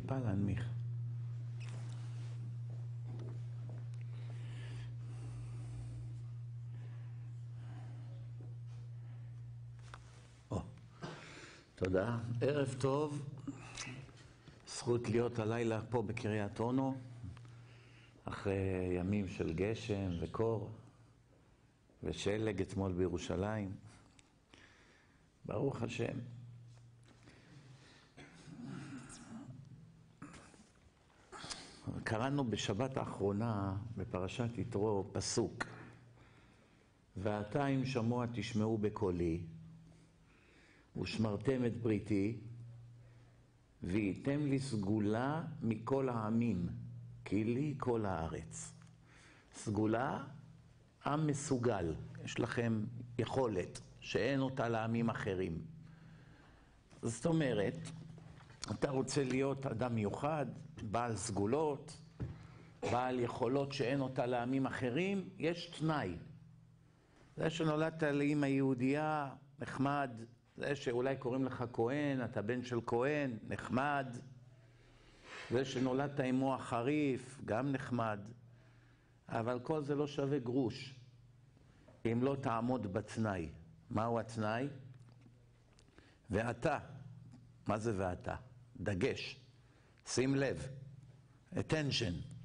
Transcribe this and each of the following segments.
טיפה להנמיך. תודה. ערב טוב. זכות להיות הלילה פה בקריית אונו, אחרי ימים של גשם וקור ושלג אתמול בירושלים. ברוך השם. קראנו בשבת האחרונה, בפרשת יתרו, פסוק: ועתה אם שמוע תשמעו בקולי, ושמרתם את בריתי, והייתם לי סגולה מכל העמים, כי לי כל הארץ. סגולה, עם מסוגל, יש לכם יכולת שאין אותה לעמים אחרים. זאת אומרת, אתה רוצה להיות אדם מיוחד, בעל סגולות, בעל יכולות שאין אותה לעמים אחרים, יש תנאי. זה שנולדת לאמא יהודייה, נחמד, זה שאולי קוראים לך כהן, אתה בן של כהן, נחמד. זה שנולדת עם מוח חריף, גם נחמד. אבל כל זה לא שווה גרוש, אם לא תעמוד בתנאי. מהו התנאי? ואתה. מה זה ואתה? דגש. שים לב. attention.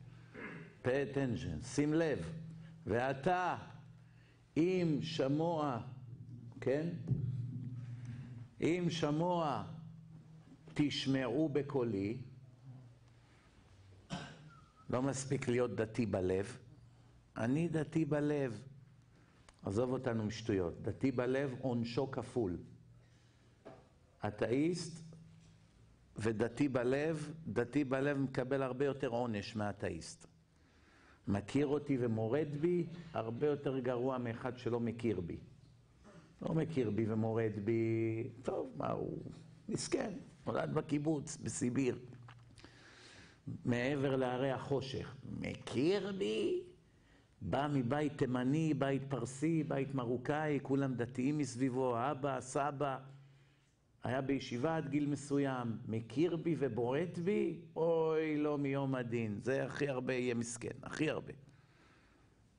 Pay attention. שים לב. ואתה, אם שמוע, כן? אם שמוע תשמעו בקולי, לא מספיק להיות דתי בלב, אני דתי בלב. עזוב אותנו משטויות. דתי בלב עונשו כפול. אתאיסט ודתי בלב, דתי בלב מקבל הרבה יותר עונש מאתאיסט. מכיר אותי ומורד בי, הרבה יותר גרוע מאחד שלא מכיר בי. לא מכיר בי ומורד בי, טוב, מה הוא מסכן, נולד בקיבוץ, בסיביר, מעבר להרי החושך. מכיר בי, בא מבית תימני, בית פרסי, בית מרוקאי, כולם דתיים מסביבו, אבא, סבא, היה בישיבה עד גיל מסוים, מכיר בי ובועט בי, אוי, לא מיום הדין, זה הכי הרבה יהיה מסכן, הכי הרבה.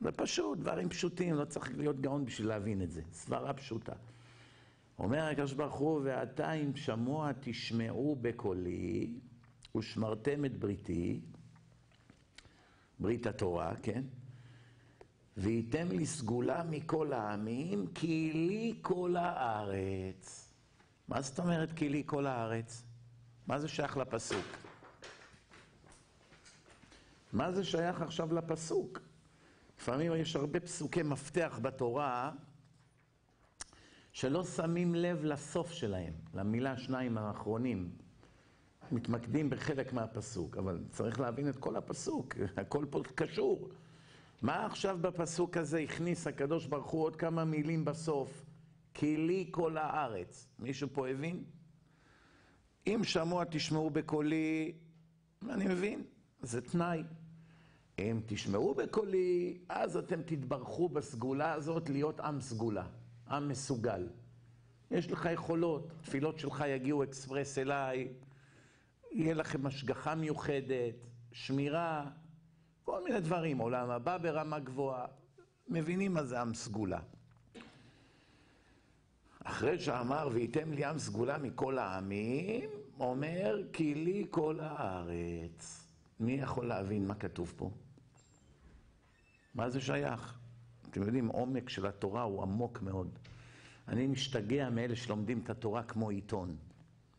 זה פשוט, דברים פשוטים, לא צריך להיות גאון בשביל להבין את זה, סברה פשוטה. אומר הקדוש ברוך הוא, ועתה אם שמוע תשמעו בקולי, ושמרתם את בריתי, ברית התורה, כן? וייתם לי סגולה מכל העמים, כי לי כל הארץ. מה זאת אומרת כי לי כל הארץ? מה זה שייך לפסוק? מה זה שייך עכשיו לפסוק? לפעמים יש הרבה פסוקי מפתח בתורה שלא שמים לב לסוף שלהם, למילה שניים האחרונים. מתמקדים בחלק מהפסוק, אבל צריך להבין את כל הפסוק, הכל פה קשור. מה עכשיו בפסוק הזה הכניס הקדוש ברוך הוא עוד כמה מילים בסוף? כי לי כל הארץ. מישהו פה הבין? אם שמוע תשמעו בקולי, אני מבין, זה תנאי. אם תשמעו בקולי, אז אתם תתברכו בסגולה הזאת להיות עם סגולה, עם מסוגל. יש לך יכולות, תפילות שלך יגיעו אקספרס אליי, יהיה לכם השגחה מיוחדת, שמירה, כל מיני דברים, עולם הבא ברמה גבוהה. מבינים מה זה עם סגולה. אחרי שאמר, וייתם לי עם סגולה מכל העמים, אומר, כי לי כל הארץ. מי יכול להבין מה כתוב פה? מה זה שייך? אתם יודעים, עומק של התורה הוא עמוק מאוד. אני משתגע מאלה שלומדים את התורה כמו עיתון.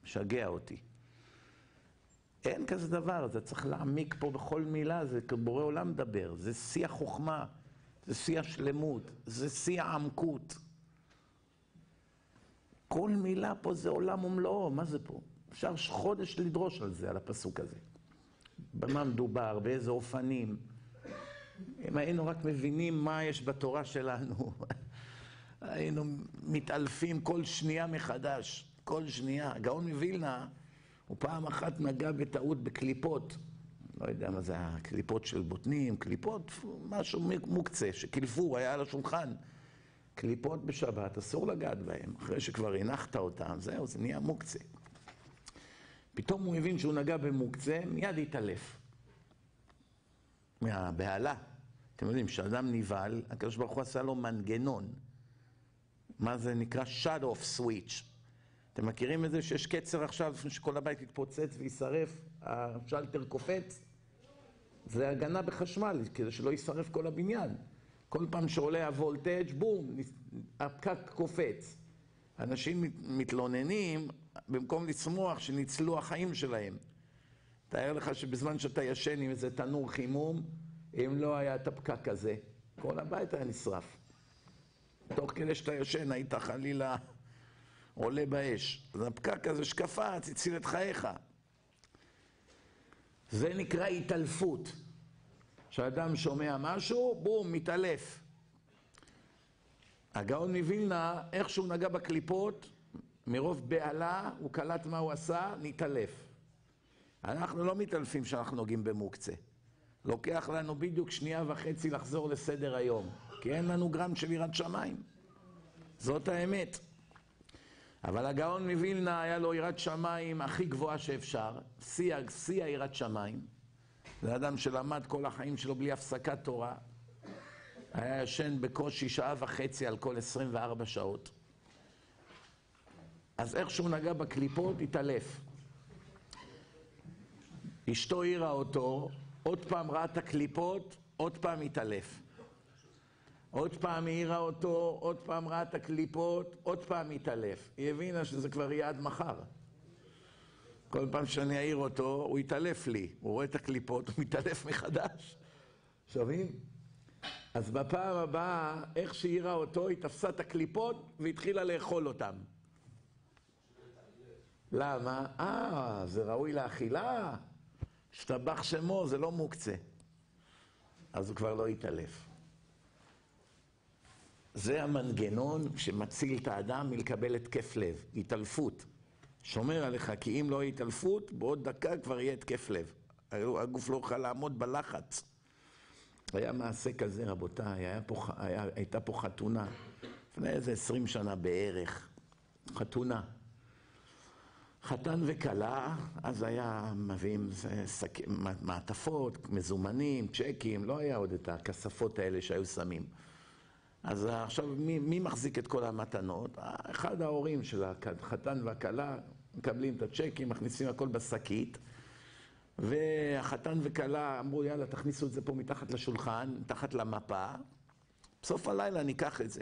משגע אותי. אין כזה דבר, אתה צריך להעמיק פה בכל מילה, זה בורא עולם מדבר, זה שיא החוכמה, זה שיא השלמות, זה שיא העמקות. כל מילה פה זה עולם ומלואו, מה זה פה? אפשר חודש לדרוש על זה, על הפסוק הזה. במה מדובר, באיזה אופנים. אם היינו רק מבינים מה יש בתורה שלנו, היינו מתעלפים כל שנייה מחדש, כל שנייה. גאון מווילנה, הוא פעם אחת נגע בטעות בקליפות. לא יודע מה זה הקליפות של בוטנים, קליפות, משהו מוקצה, שקילפו, היה על השולחן. קליפות בשבת, אסור לגעת בהן. אחרי שכבר הנחת אותן, זהו, זה נהיה מוקצה. פתאום הוא הבין שהוא נגע במוקצה, מיד התעלף. מהבהלה. אתם יודעים, כשאדם נבהל, הקדוש ברוך הוא עשה לו מנגנון. מה זה נקרא? shut off switch. אתם מכירים את זה שיש קצר עכשיו, שכל הבית יתפוצץ ויישרף, השלטר קופץ? זה הגנה בחשמל, כדי שלא יישרף כל הבניין. כל פעם שעולה הוולטג' בום, הפקק קופץ. אנשים מתלוננים במקום לשמוח שניצלו החיים שלהם. תאר לך שבזמן שאתה ישן עם איזה תנור חימום, אם לא היה את הפקק הזה, כל הבית היה נשרף. תוך כדי שאתה ישן היית חלילה עולה באש. אז הפקק הזה שקפץ הציל את חייך. זה נקרא התעלפות. כשאדם שומע משהו, בום, מתעלף. הגאון מווילנה, איך שהוא נגע בקליפות, מרוב בהלה, הוא קלט מה הוא עשה, נתעלף. אנחנו לא מתעלפים כשאנחנו נוגעים במוקצה. לוקח לנו בדיוק שנייה וחצי לחזור לסדר היום, כי אין לנו גרם של יראת שמיים. זאת האמת. אבל הגאון מווילנה היה לו יראת שמיים הכי גבוהה שאפשר, שיא היראת שמיים. זה אדם שלמד כל החיים שלו בלי הפסקת תורה. היה ישן בקושי שעה וחצי על כל 24 שעות. אז איך שהוא נגע בקליפות, התעלף. אשתו העירה אותו, עוד פעם ראה את הקליפות, עוד פעם התעלף. עוד פעם העירה אותו, עוד פעם ראה את הקליפות, עוד פעם התעלף. היא הבינה שזה כבר יהיה עד מחר. כל פעם שאני אעיר אותו, הוא יתעלף לי. הוא רואה את הקליפות, הוא מתעלף מחדש. שומעים? אז בפעם הבאה, איך שהעירה אותו, היא תפסה את הקליפות והתחילה לאכול אותן. למה? אה, זה ראוי לאכילה? השתבח שמו, זה לא מוקצה. אז הוא כבר לא יתעלף. זה המנגנון שמציל את האדם מלקבל התקף לב, התעלפות. שומר עליך, כי אם לא התעלפות, בעוד דקה כבר יהיה התקף לב. הגוף לא יוכל לעמוד בלחץ. היה מעשה כזה, רבותיי, היה פה, היה, הייתה פה חתונה, לפני איזה עשרים שנה בערך, חתונה. חתן וכלה, אז היה מביאים סק... מעטפות, מזומנים, צ'קים, לא היה עוד את הכספות האלה שהיו שמים. אז עכשיו, מי, מי מחזיק את כל המתנות? אחד ההורים של החתן והכלה מקבלים את הצ'קים, מכניסים הכל בשקית, והחתן וכלה אמרו, יאללה, תכניסו את זה פה מתחת לשולחן, מתחת למפה, בסוף הלילה ניקח את זה.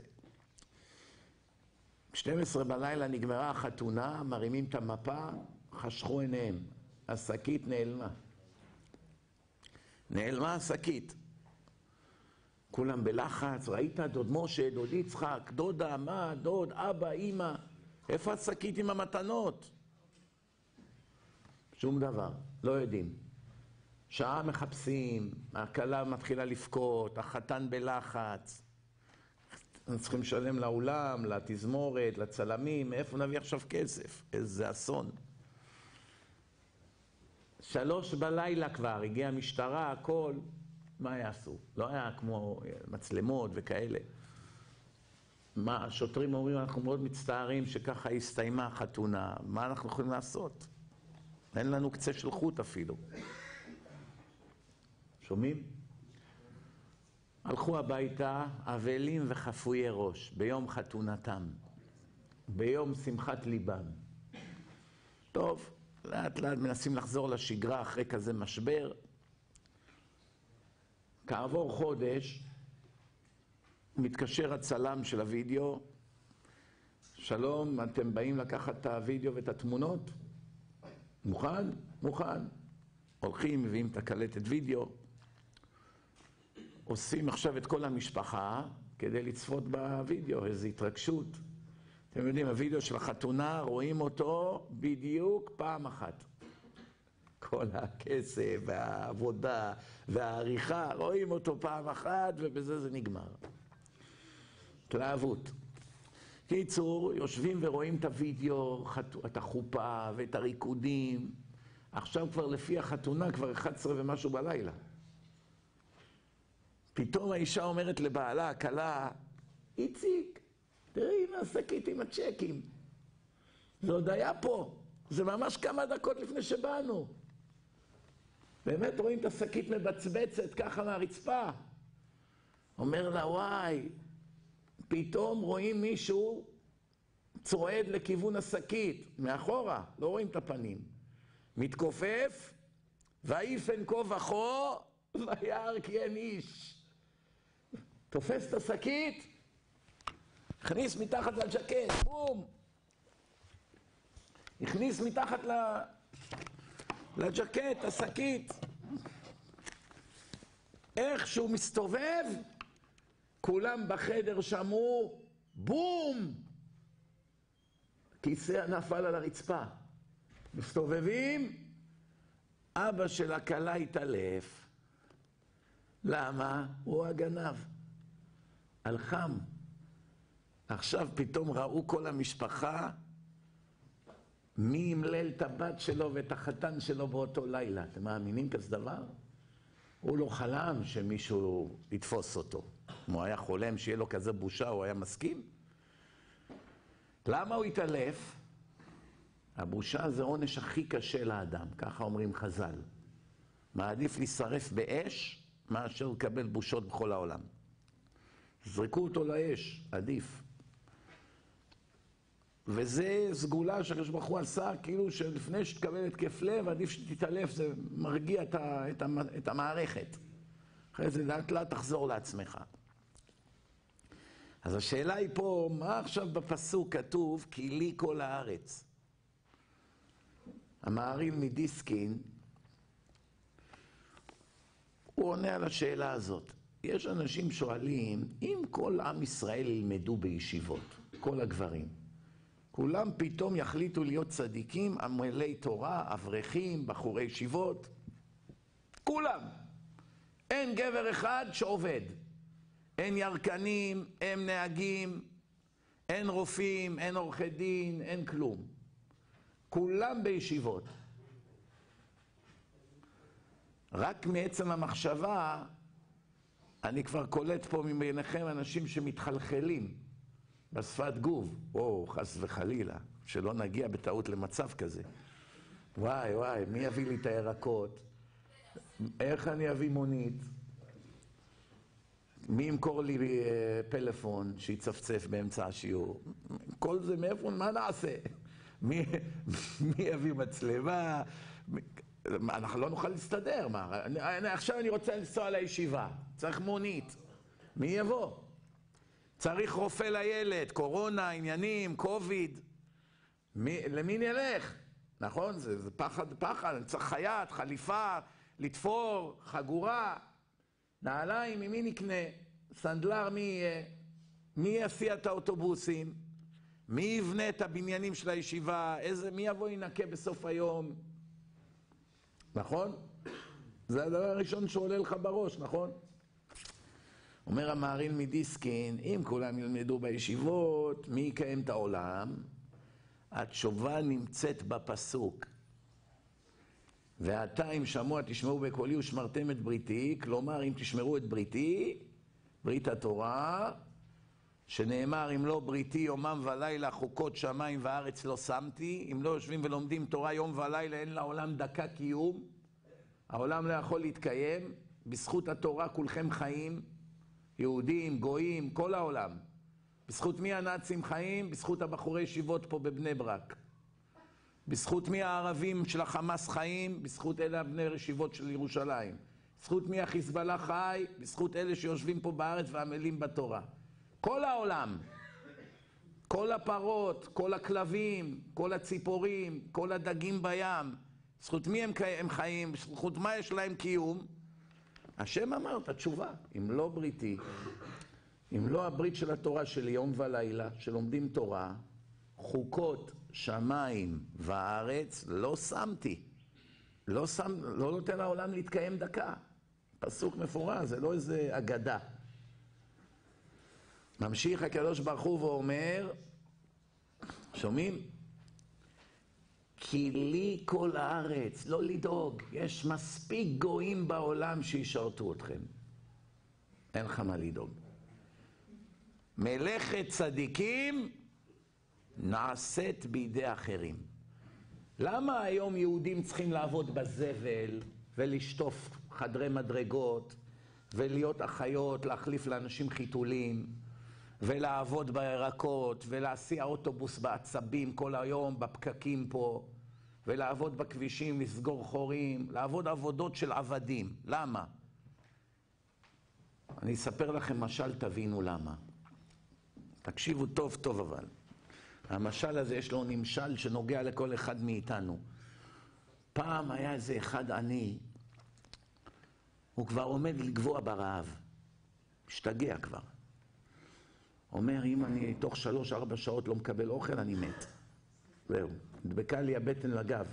12 בלילה נגמרה החתונה, מרימים את המפה, חשכו עיניהם. השקית נעלמה. נעלמה השקית. כולם בלחץ, ראית דוד משה, דוד יצחק, דודה, מה, דוד, אבא, אימא, איפה השקית עם המתנות? שום דבר, לא יודעים. שעה מחפשים, הכלה מתחילה לבכות, החתן בלחץ. צריכים לשלם לאולם, לתזמורת, לצלמים, מאיפה נביא עכשיו כסף? איזה אסון. שלוש בלילה כבר, הגיעה המשטרה, הכל, מה יעשו? לא היה כמו מצלמות וכאלה. מה, השוטרים אומרים, אנחנו מאוד מצטערים שככה הסתיימה החתונה, מה אנחנו יכולים לעשות? אין לנו קצה של חוט אפילו. שומעים? הלכו הביתה אבלים וחפויי ראש ביום חתונתם, ביום שמחת ליבם. טוב, לאט לאט מנסים לחזור לשגרה אחרי כזה משבר. כעבור חודש מתקשר הצלם של הוידאו, שלום, אתם באים לקחת את הוידאו ואת התמונות? מוכן? מוכן. הולכים, מביאים את הקלטת וידאו, עושים עכשיו את כל המשפחה כדי לצפות בווידאו, איזו התרגשות. אתם יודעים, הווידאו של החתונה, רואים אותו בדיוק פעם אחת. כל הכסף והעבודה והעריכה, רואים אותו פעם אחת ובזה זה נגמר. התלהבות. קיצור, יושבים ורואים את הווידאו, את החופה ואת הריקודים. עכשיו כבר לפי החתונה, כבר 11 ומשהו בלילה. פתאום האישה אומרת לבעלה, הכלה, איציק, תראי מה השקית עם הצ'קים. זה עוד היה פה. זה ממש כמה דקות לפני שבאנו. באמת רואים את השקית מבצבצת ככה מהרצפה. אומר לה, וואי, פתאום רואים מישהו צועד לכיוון השקית, מאחורה, לא רואים את הפנים. מתכופף, ויפן כה וכה, וירא כי אין איש. תופס את השקית, הכניס מתחת לג'קט, בום. הכניס מתחת לג'קט, השקית. איך שהוא מסתובב, כולם בחדר שמעו בום! כיסא נפל על הרצפה. מסתובבים, אבא של הכלה התעלף. למה? הוא הגנב. על חם. עכשיו פתאום ראו כל המשפחה מי ימלל את הבת שלו ואת החתן שלו באותו לילה. אתם מאמינים כזה דבר? הוא לא חלם שמישהו יתפוס אותו. אם הוא היה חולם שיהיה לו כזה בושה, הוא היה מסכים? למה הוא התעלף? הבושה זה עונש הכי קשה לאדם, ככה אומרים חז"ל. מעדיף להישרף באש מאשר לקבל בושות בכל העולם. זרקו אותו לאש, עדיף. וזה סגולה שהקדוש ברוך הוא עשה, כאילו שלפני שתקבל התקף לב, עדיף שתתעלף, זה מרגיע את, המערכת. אחרי זה לאט לאט תחזור לעצמך. אז השאלה היא פה, מה עכשיו בפסוק כתוב, כי לי כל הארץ? המעריל מדיסקין, הוא עונה על השאלה הזאת. יש אנשים שואלים, אם כל עם ישראל ילמדו בישיבות, כל הגברים, כולם פתאום יחליטו להיות צדיקים, עמלי תורה, אברכים, בחורי ישיבות, כולם. אין גבר אחד שעובד. אין ירקנים, אין נהגים, אין רופאים, אין עורכי דין, אין כלום. כולם בישיבות. רק מעצם המחשבה, אני כבר קולט פה מביניכם אנשים שמתחלחלים בשפת גוף, או חס וחלילה, שלא נגיע בטעות למצב כזה. וואי וואי, מי יביא לי את הירקות? איך אני אביא מונית? מי ימכור לי אה, פלאפון שיצפצף באמצע השיעור? כל זה מאיפה, מה נעשה? מי, מי יביא מצלמה? אנחנו לא נוכל להסתדר, מה? אני, עכשיו אני רוצה לנסוע לישיבה, צריך מונית. מי יבוא? צריך רופא לילד, קורונה, עניינים, קוביד. מי, למי נלך? נכון? זה, זה פחד, פחד, צריך חייט, חליפה, לתפור, חגורה. נעליים, ממי נקנה? סנדלר, מי יהיה? מי יסיע את האוטובוסים? מי יבנה את הבניינים של הישיבה? איזה, מי יבוא ינקה בסוף היום? נכון? זה הדבר הראשון שעולה לך בראש, נכון? אומר המהריל מדיסקין, אם כולם ילמדו בישיבות, מי יקיים את העולם? התשובה נמצאת בפסוק. ועתה אם שמוע תשמעו בקולי ושמרתם את בריתי, כלומר אם תשמרו את בריתי, ברית התורה, שנאמר אם לא בריתי יומם ולילה חוקות שמיים וארץ לא שמתי, אם לא יושבים ולומדים תורה יום ולילה אין לעולם דקה קיום, העולם לא יכול להתקיים, בזכות התורה כולכם חיים, יהודים, גויים, כל העולם. בזכות מי הנאצים חיים? בזכות הבחורי ישיבות פה בבני ברק. בזכות מי הערבים של החמאס חיים? בזכות אלה הבני ישיבות של ירושלים. בזכות מי החיזבאללה חי? בזכות אלה שיושבים פה בארץ ועמלים בתורה. כל העולם, כל הפרות, כל הכלבים, כל הציפורים, כל הדגים בים, בזכות מי הם, חיים? בזכות מה יש להם קיום? השם אמר את התשובה, אם לא בריתי, אם לא הברית של התורה של יום ולילה, שלומדים תורה, חוקות שמיים וארץ לא שמתי. לא, שם, לא נותן לעולם להתקיים דקה. פסוק מפורש, זה לא איזה אגדה. ממשיך הקדוש ברוך הוא ואומר, שומעים? כי לי כל הארץ, לא לדאוג, יש מספיק גויים בעולם שישרתו אתכם. אין לך מה לדאוג. מלאכת צדיקים נעשית בידי אחרים. למה היום יהודים צריכים לעבוד בזבל ולשטוף חדרי מדרגות ולהיות אחיות, להחליף לאנשים חיתולים ולעבוד בירקות ולהסיע אוטובוס בעצבים כל היום בפקקים פה ולעבוד בכבישים, לסגור חורים, לעבוד עבודות של עבדים. למה? אני אספר לכם משל, תבינו למה. תקשיבו טוב טוב אבל. המשל הזה יש לו נמשל שנוגע לכל אחד מאיתנו. פעם היה איזה אחד עני, הוא כבר עומד לגבוה ברעב, משתגע כבר. אומר, אם אני תוך שלוש-ארבע שעות לא מקבל אוכל, אני מת. זהו, נדבקה לי הבטן לגב.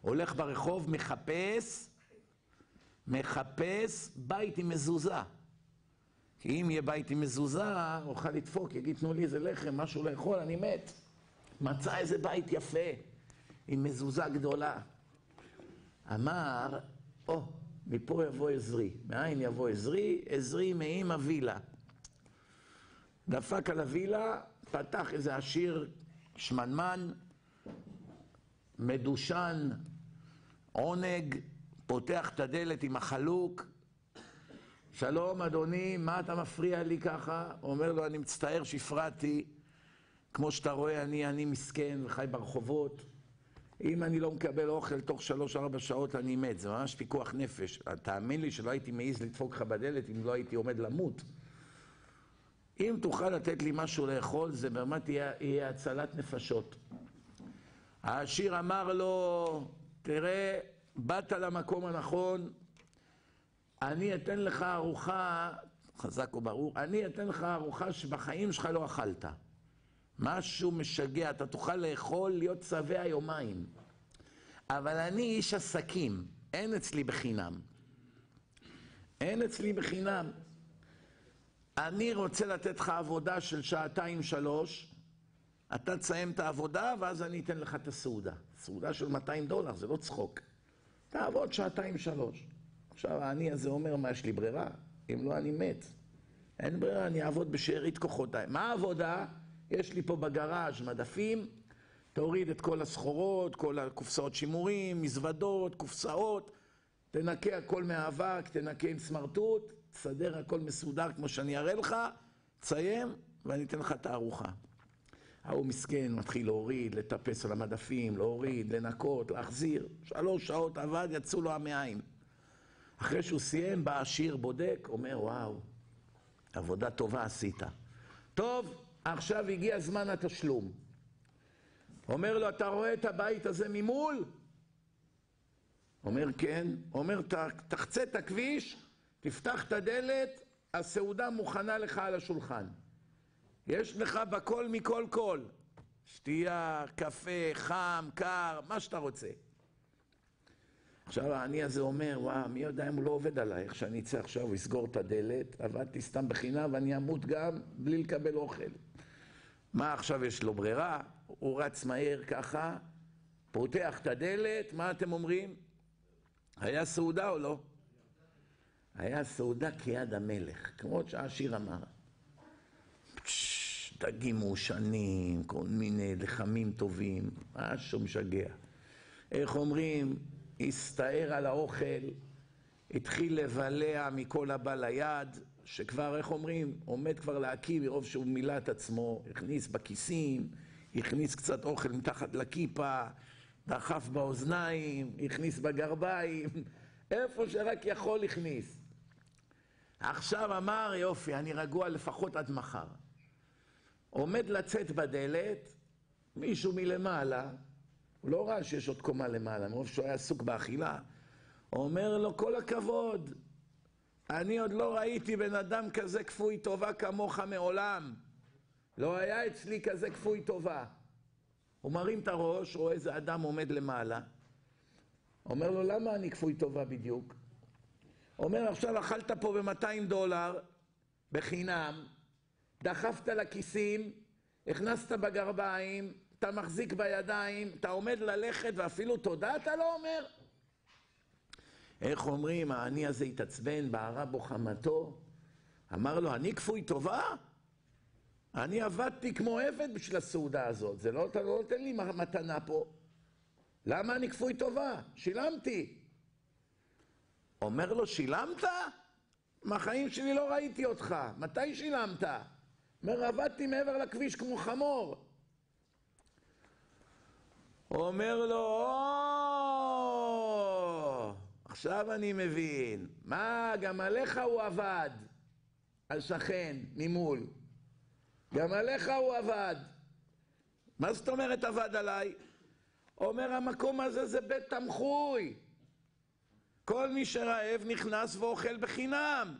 הולך ברחוב, מחפש, מחפש בית עם מזוזה. כי אם יהיה בית עם מזוזה, אוכל לדפוק, יגיד, תנו לי איזה לחם, משהו לאכול, אני מת. מצא איזה בית יפה, עם מזוזה גדולה. אמר, או, oh, מפה יבוא עזרי. מאין יבוא עזרי? עזרי מאימא וילה. דפק על הווילה, פתח איזה עשיר שמנמן, מדושן, עונג, פותח את הדלת עם החלוק, שלום אדוני, מה אתה מפריע לי ככה? אומר לו, אני מצטער שהפרעתי, כמו שאתה רואה, אני אני מסכן וחי ברחובות. אם אני לא מקבל אוכל תוך שלוש-ארבע שעות אני מת, זה ממש פיקוח נפש. תאמין לי שלא הייתי מעז לדפוק לך בדלת אם לא הייתי עומד למות. אם תוכל לתת לי משהו לאכול, זה באמת יהיה, יהיה הצלת נפשות. העשיר אמר לו, תראה, באת למקום הנכון, אני אתן לך ארוחה, חזק וברור, אני אתן לך ארוחה שבחיים שלך לא אכלת. משהו משגע, אתה תוכל לאכול, להיות שבע יומיים. אבל אני איש עסקים, אין אצלי בחינם. אין אצלי בחינם. אני רוצה לתת לך עבודה של שעתיים שלוש, אתה תסיים את העבודה ואז אני אתן לך את הסעודה. סעודה של 200 דולר, זה לא צחוק. תעבוד שעתיים שלוש. עכשיו העני הזה אומר, מה, יש לי ברירה? אם לא, אני מת. אין ברירה, אני אעבוד בשארית כוחותיי. מה העבודה? יש לי פה בגראז' מדפים, תוריד את כל הסחורות, כל הקופסאות שימורים, מזוודות, קופסאות, תנקה הכל מאבק, תנקה עם סמרטוט, תסדר הכל מסודר כמו שאני אראה לך, תסיים ואני אתן לך את הארוחה. ההוא מסכן, מתחיל להוריד, לטפס על המדפים, להוריד, לנקות, להחזיר. שלוש שעות עבד, יצאו לו המעיים. אחרי שהוא סיים, בא השיר, בודק, אומר, וואו, עבודה טובה עשית. טוב, עכשיו הגיע זמן התשלום. אומר לו, אתה רואה את הבית הזה ממול? אומר, כן. אומר, תחצה את הכביש, תפתח את הדלת, הסעודה מוכנה לך על השולחן. יש לך בכל מכל כל. שתייה, קפה, חם, קר, מה שאתה רוצה. עכשיו העני הזה אומר, וואו, מי יודע אם הוא לא עובד עליי, איך שאני אצא עכשיו, הוא יסגור את הדלת, עבדתי סתם בחינם ואני אמות גם בלי לקבל אוכל. מה עכשיו יש לו ברירה? הוא רץ מהר ככה, פותח את הדלת, מה אתם אומרים? היה סעודה או לא? היה סעודה כיד המלך, כמו שהשיר אמר. דגים מעושנים, כל מיני לחמים טובים, משהו משגע. איך אומרים? הסתער על האוכל, התחיל לבלע מכל הבא ליד, שכבר, איך אומרים, עומד כבר להקיא מרוב שהוא מילא את עצמו, הכניס בכיסים, הכניס קצת אוכל מתחת לכיפה, דחף באוזניים, הכניס בגרביים, איפה שרק יכול הכניס. עכשיו אמר, יופי, אני רגוע לפחות עד מחר. עומד לצאת בדלת, מישהו מלמעלה, הוא לא ראה שיש עוד קומה למעלה, מרוב שהוא היה עסוק באכילה. אומר לו, כל הכבוד, אני עוד לא ראיתי בן אדם כזה כפוי טובה כמוך מעולם. לא היה אצלי כזה כפוי טובה. הוא מרים את הראש, רואה איזה אדם עומד למעלה. אומר לו, למה אני כפוי טובה בדיוק? אומר, עכשיו אכלת פה ב-200 דולר, בחינם, דחפת לכיסים, הכנסת בגרביים, אתה מחזיק בידיים, אתה עומד ללכת ואפילו תודה אתה לא אומר? איך אומרים, העני הזה התעצבן, בערה בו חמתו, אמר לו, אני כפוי טובה? אני עבדתי כמו עבד בשביל הסעודה הזאת, זה לא, אתה לא נותן לי מתנה פה. למה אני כפוי טובה? שילמתי. אומר לו, שילמת? מהחיים שלי לא ראיתי אותך. מתי שילמת? אומר, עבדתי מעבר לכביש כמו חמור. אומר לו, או, עכשיו אני מבין. מה, גם עליך הוא עבד. על שכן, ממול. גם עליך הוא עבד. מה זאת אומרת עבד עליי? אומר המקום הזה זה בית תמחוי. כל מי שרעב נכנס ואוכל בחינם.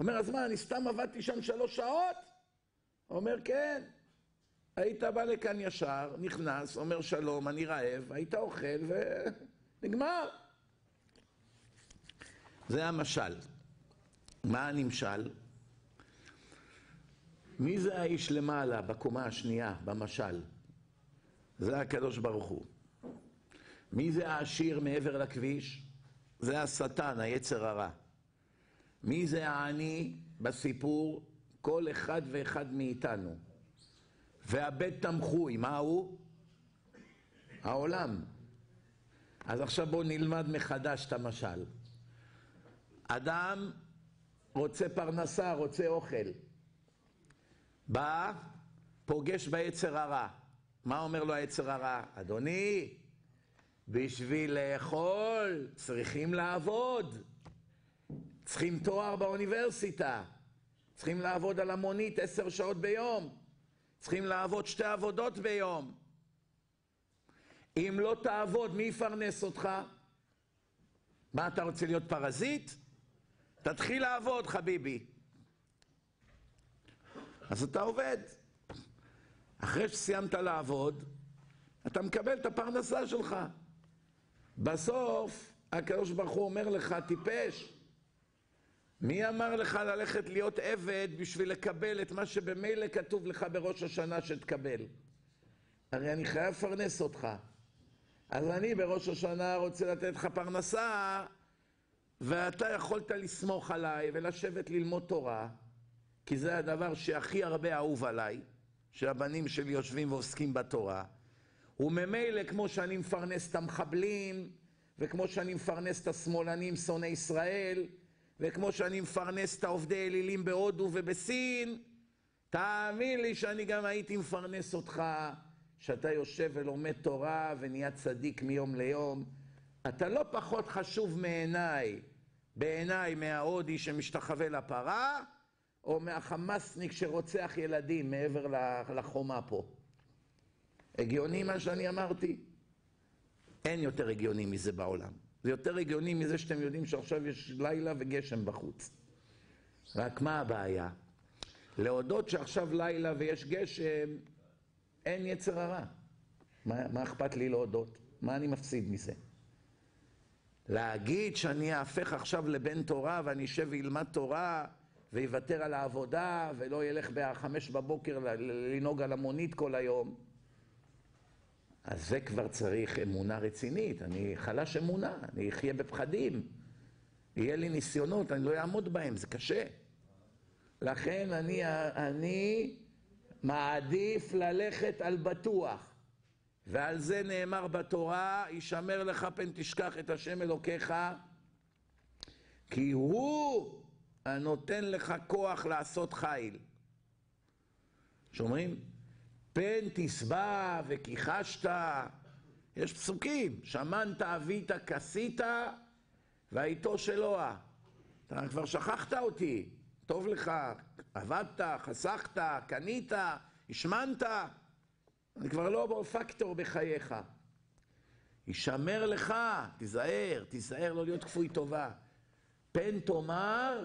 אומר, אז מה, אני סתם עבדתי שם שלוש שעות? אומר, כן. היית בא לכאן ישר, נכנס, אומר שלום, אני רעב, היית אוכל ונגמר. זה המשל. מה הנמשל? מי זה האיש למעלה, בקומה השנייה, במשל? זה הקדוש ברוך הוא. מי זה העשיר מעבר לכביש? זה השטן, היצר הרע. מי זה העני בסיפור? כל אחד ואחד מאיתנו. והבית תמחוי, מה הוא? העולם. אז עכשיו בואו נלמד מחדש את המשל. אדם רוצה פרנסה, רוצה אוכל. בא, פוגש ביצר הרע. מה אומר לו היצר הרע? אדוני, בשביל לאכול צריכים לעבוד. צריכים תואר באוניברסיטה. צריכים לעבוד על המונית עשר שעות ביום. צריכים לעבוד שתי עבודות ביום. אם לא תעבוד, מי יפרנס אותך? מה, אתה רוצה להיות פרזיט? תתחיל לעבוד, חביבי. אז אתה עובד. אחרי שסיימת לעבוד, אתה מקבל את הפרנסה שלך. בסוף, הקדוש ברוך הוא אומר לך, טיפש, מי אמר לך ללכת להיות עבד בשביל לקבל את מה שבמילא כתוב לך בראש השנה שתקבל? הרי אני חייב לפרנס אותך. אז אני בראש השנה רוצה לתת לך פרנסה, ואתה יכולת לסמוך עליי ולשבת ללמוד תורה, כי זה הדבר שהכי הרבה אהוב עליי, שהבנים שלי יושבים ועוסקים בתורה. וממילא, כמו שאני מפרנס את המחבלים, וכמו שאני מפרנס את השמאלנים שונאי ישראל, וכמו שאני מפרנס את העובדי אלילים בהודו ובסין, תאמין לי שאני גם הייתי מפרנס אותך, שאתה יושב ולומד תורה ונהיה צדיק מיום ליום. אתה לא פחות חשוב מעיניי, בעיניי מההודי שמשתחווה לפרה, או מהחמאסניק שרוצח ילדים מעבר לחומה פה. הגיוני מה שאני אמרתי? אין יותר הגיוני מזה בעולם. זה יותר הגיוני מזה שאתם יודעים שעכשיו יש לילה וגשם בחוץ. רק מה הבעיה? להודות שעכשיו לילה ויש גשם, אין יצר הרע. מה, מה אכפת לי להודות? מה אני מפסיד מזה? להגיד שאני אהפך עכשיו לבן תורה ואני אשב ואלמד תורה ויוותר על העבודה ולא ילך בחמש בבוקר לנהוג על המונית כל היום, אז זה כבר צריך אמונה רצינית. אני חלש אמונה, אני אחיה בפחדים. יהיה לי ניסיונות, אני לא אעמוד בהם, זה קשה. לכן אני, אני מעדיף ללכת על בטוח. ועל זה נאמר בתורה, ישמר לך פן תשכח את השם אלוקיך, כי הוא הנותן לך כוח לעשות חיל. שומעים? פן תשבע וכיחשת, יש פסוקים, שמנת אבית כסית והייתו שלוה. אתה כבר שכחת אותי, טוב לך, עבדת, חסכת, קנית, השמנת, אני כבר לא פקטור בחייך. יישמר לך, תיזהר, תיזהר לא להיות כפוי טובה. פן תאמר,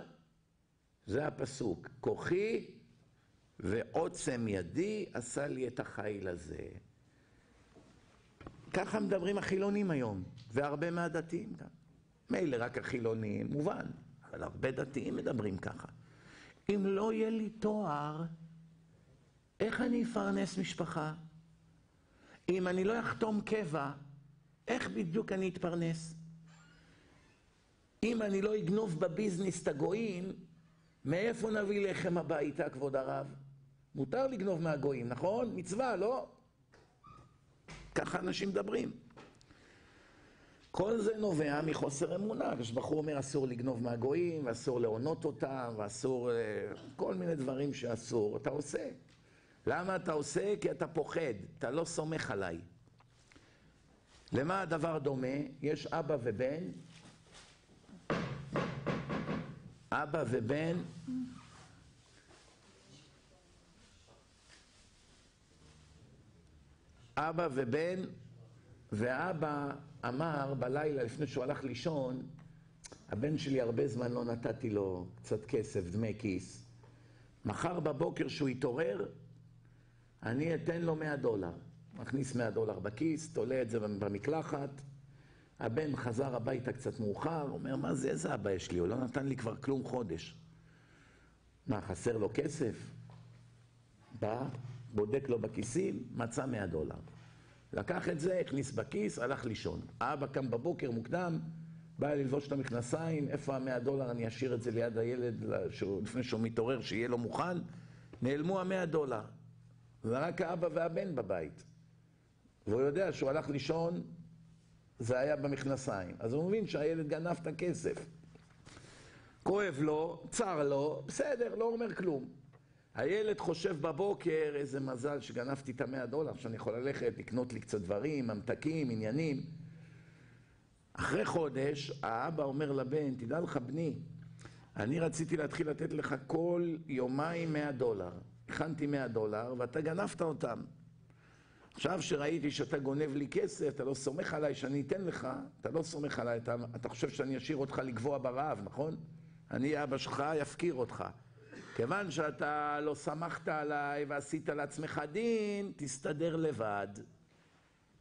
זה הפסוק, כוחי ועוצם ידי עשה לי את החיל הזה. ככה מדברים החילונים היום, והרבה מהדתיים גם. מילא רק החילונים, מובן, אבל הרבה דתיים מדברים ככה. אם לא יהיה לי תואר, איך אני אפרנס משפחה? אם אני לא אחתום קבע, איך בדיוק אני אתפרנס? אם אני לא אגנוב בביזנס את הגויים, מאיפה נביא לחם הביתה, כבוד הרב? מותר לגנוב מהגויים, נכון? מצווה, לא? ככה אנשים מדברים. כל זה נובע מחוסר אמונה. כשבחור אומר אסור לגנוב מהגויים, ואסור להונות אותם, ואסור... אה, כל מיני דברים שאסור, אתה עושה. למה אתה עושה? כי אתה פוחד, אתה לא סומך עליי. למה הדבר דומה? יש אבא ובן, אבא ובן, אבא ובן, ואבא אמר בלילה לפני שהוא הלך לישון, הבן שלי הרבה זמן לא נתתי לו קצת כסף, דמי כיס. מחר בבוקר שהוא יתעורר, אני אתן לו 100 דולר. מכניס 100 דולר בכיס, תולה את זה במקלחת. הבן חזר הביתה קצת מאוחר, אומר, מה זה, איזה אבא יש לי? הוא לא נתן לי כבר כלום חודש. מה, חסר לו כסף? בא, בודק לו בכיסים, מצא 100 דולר. לקח את זה, הכניס בכיס, הלך לישון. האבא קם בבוקר מוקדם, בא ללבוש את המכנסיים, איפה המאה דולר, אני אשאיר את זה ליד הילד לפני שהוא מתעורר, שיהיה לו מוכן. נעלמו המאה דולר. ורק האבא והבן בבית. והוא יודע שהוא הלך לישון, זה היה במכנסיים. אז הוא מבין שהילד גנב את הכסף. כואב לו, צר לו, בסדר, לא אומר כלום. הילד חושב בבוקר, איזה מזל שגנבתי את המאה דולר, שאני יכול ללכת לקנות לי קצת דברים, ממתקים, עניינים. אחרי חודש, האבא אומר לבן, תדע לך בני, אני רציתי להתחיל לתת לך כל יומיים מאה דולר. הכנתי מאה דולר ואתה גנבת אותם. עכשיו שראיתי שאתה גונב לי כסף, אתה לא סומך עליי שאני אתן לך, אתה לא סומך עליי, אתה, אתה חושב שאני אשאיר אותך לגבוה ברעב, נכון? אני אבא שלך, יפקיר אותך. כיוון שאתה לא סמכת עליי ועשית לעצמך דין, תסתדר לבד.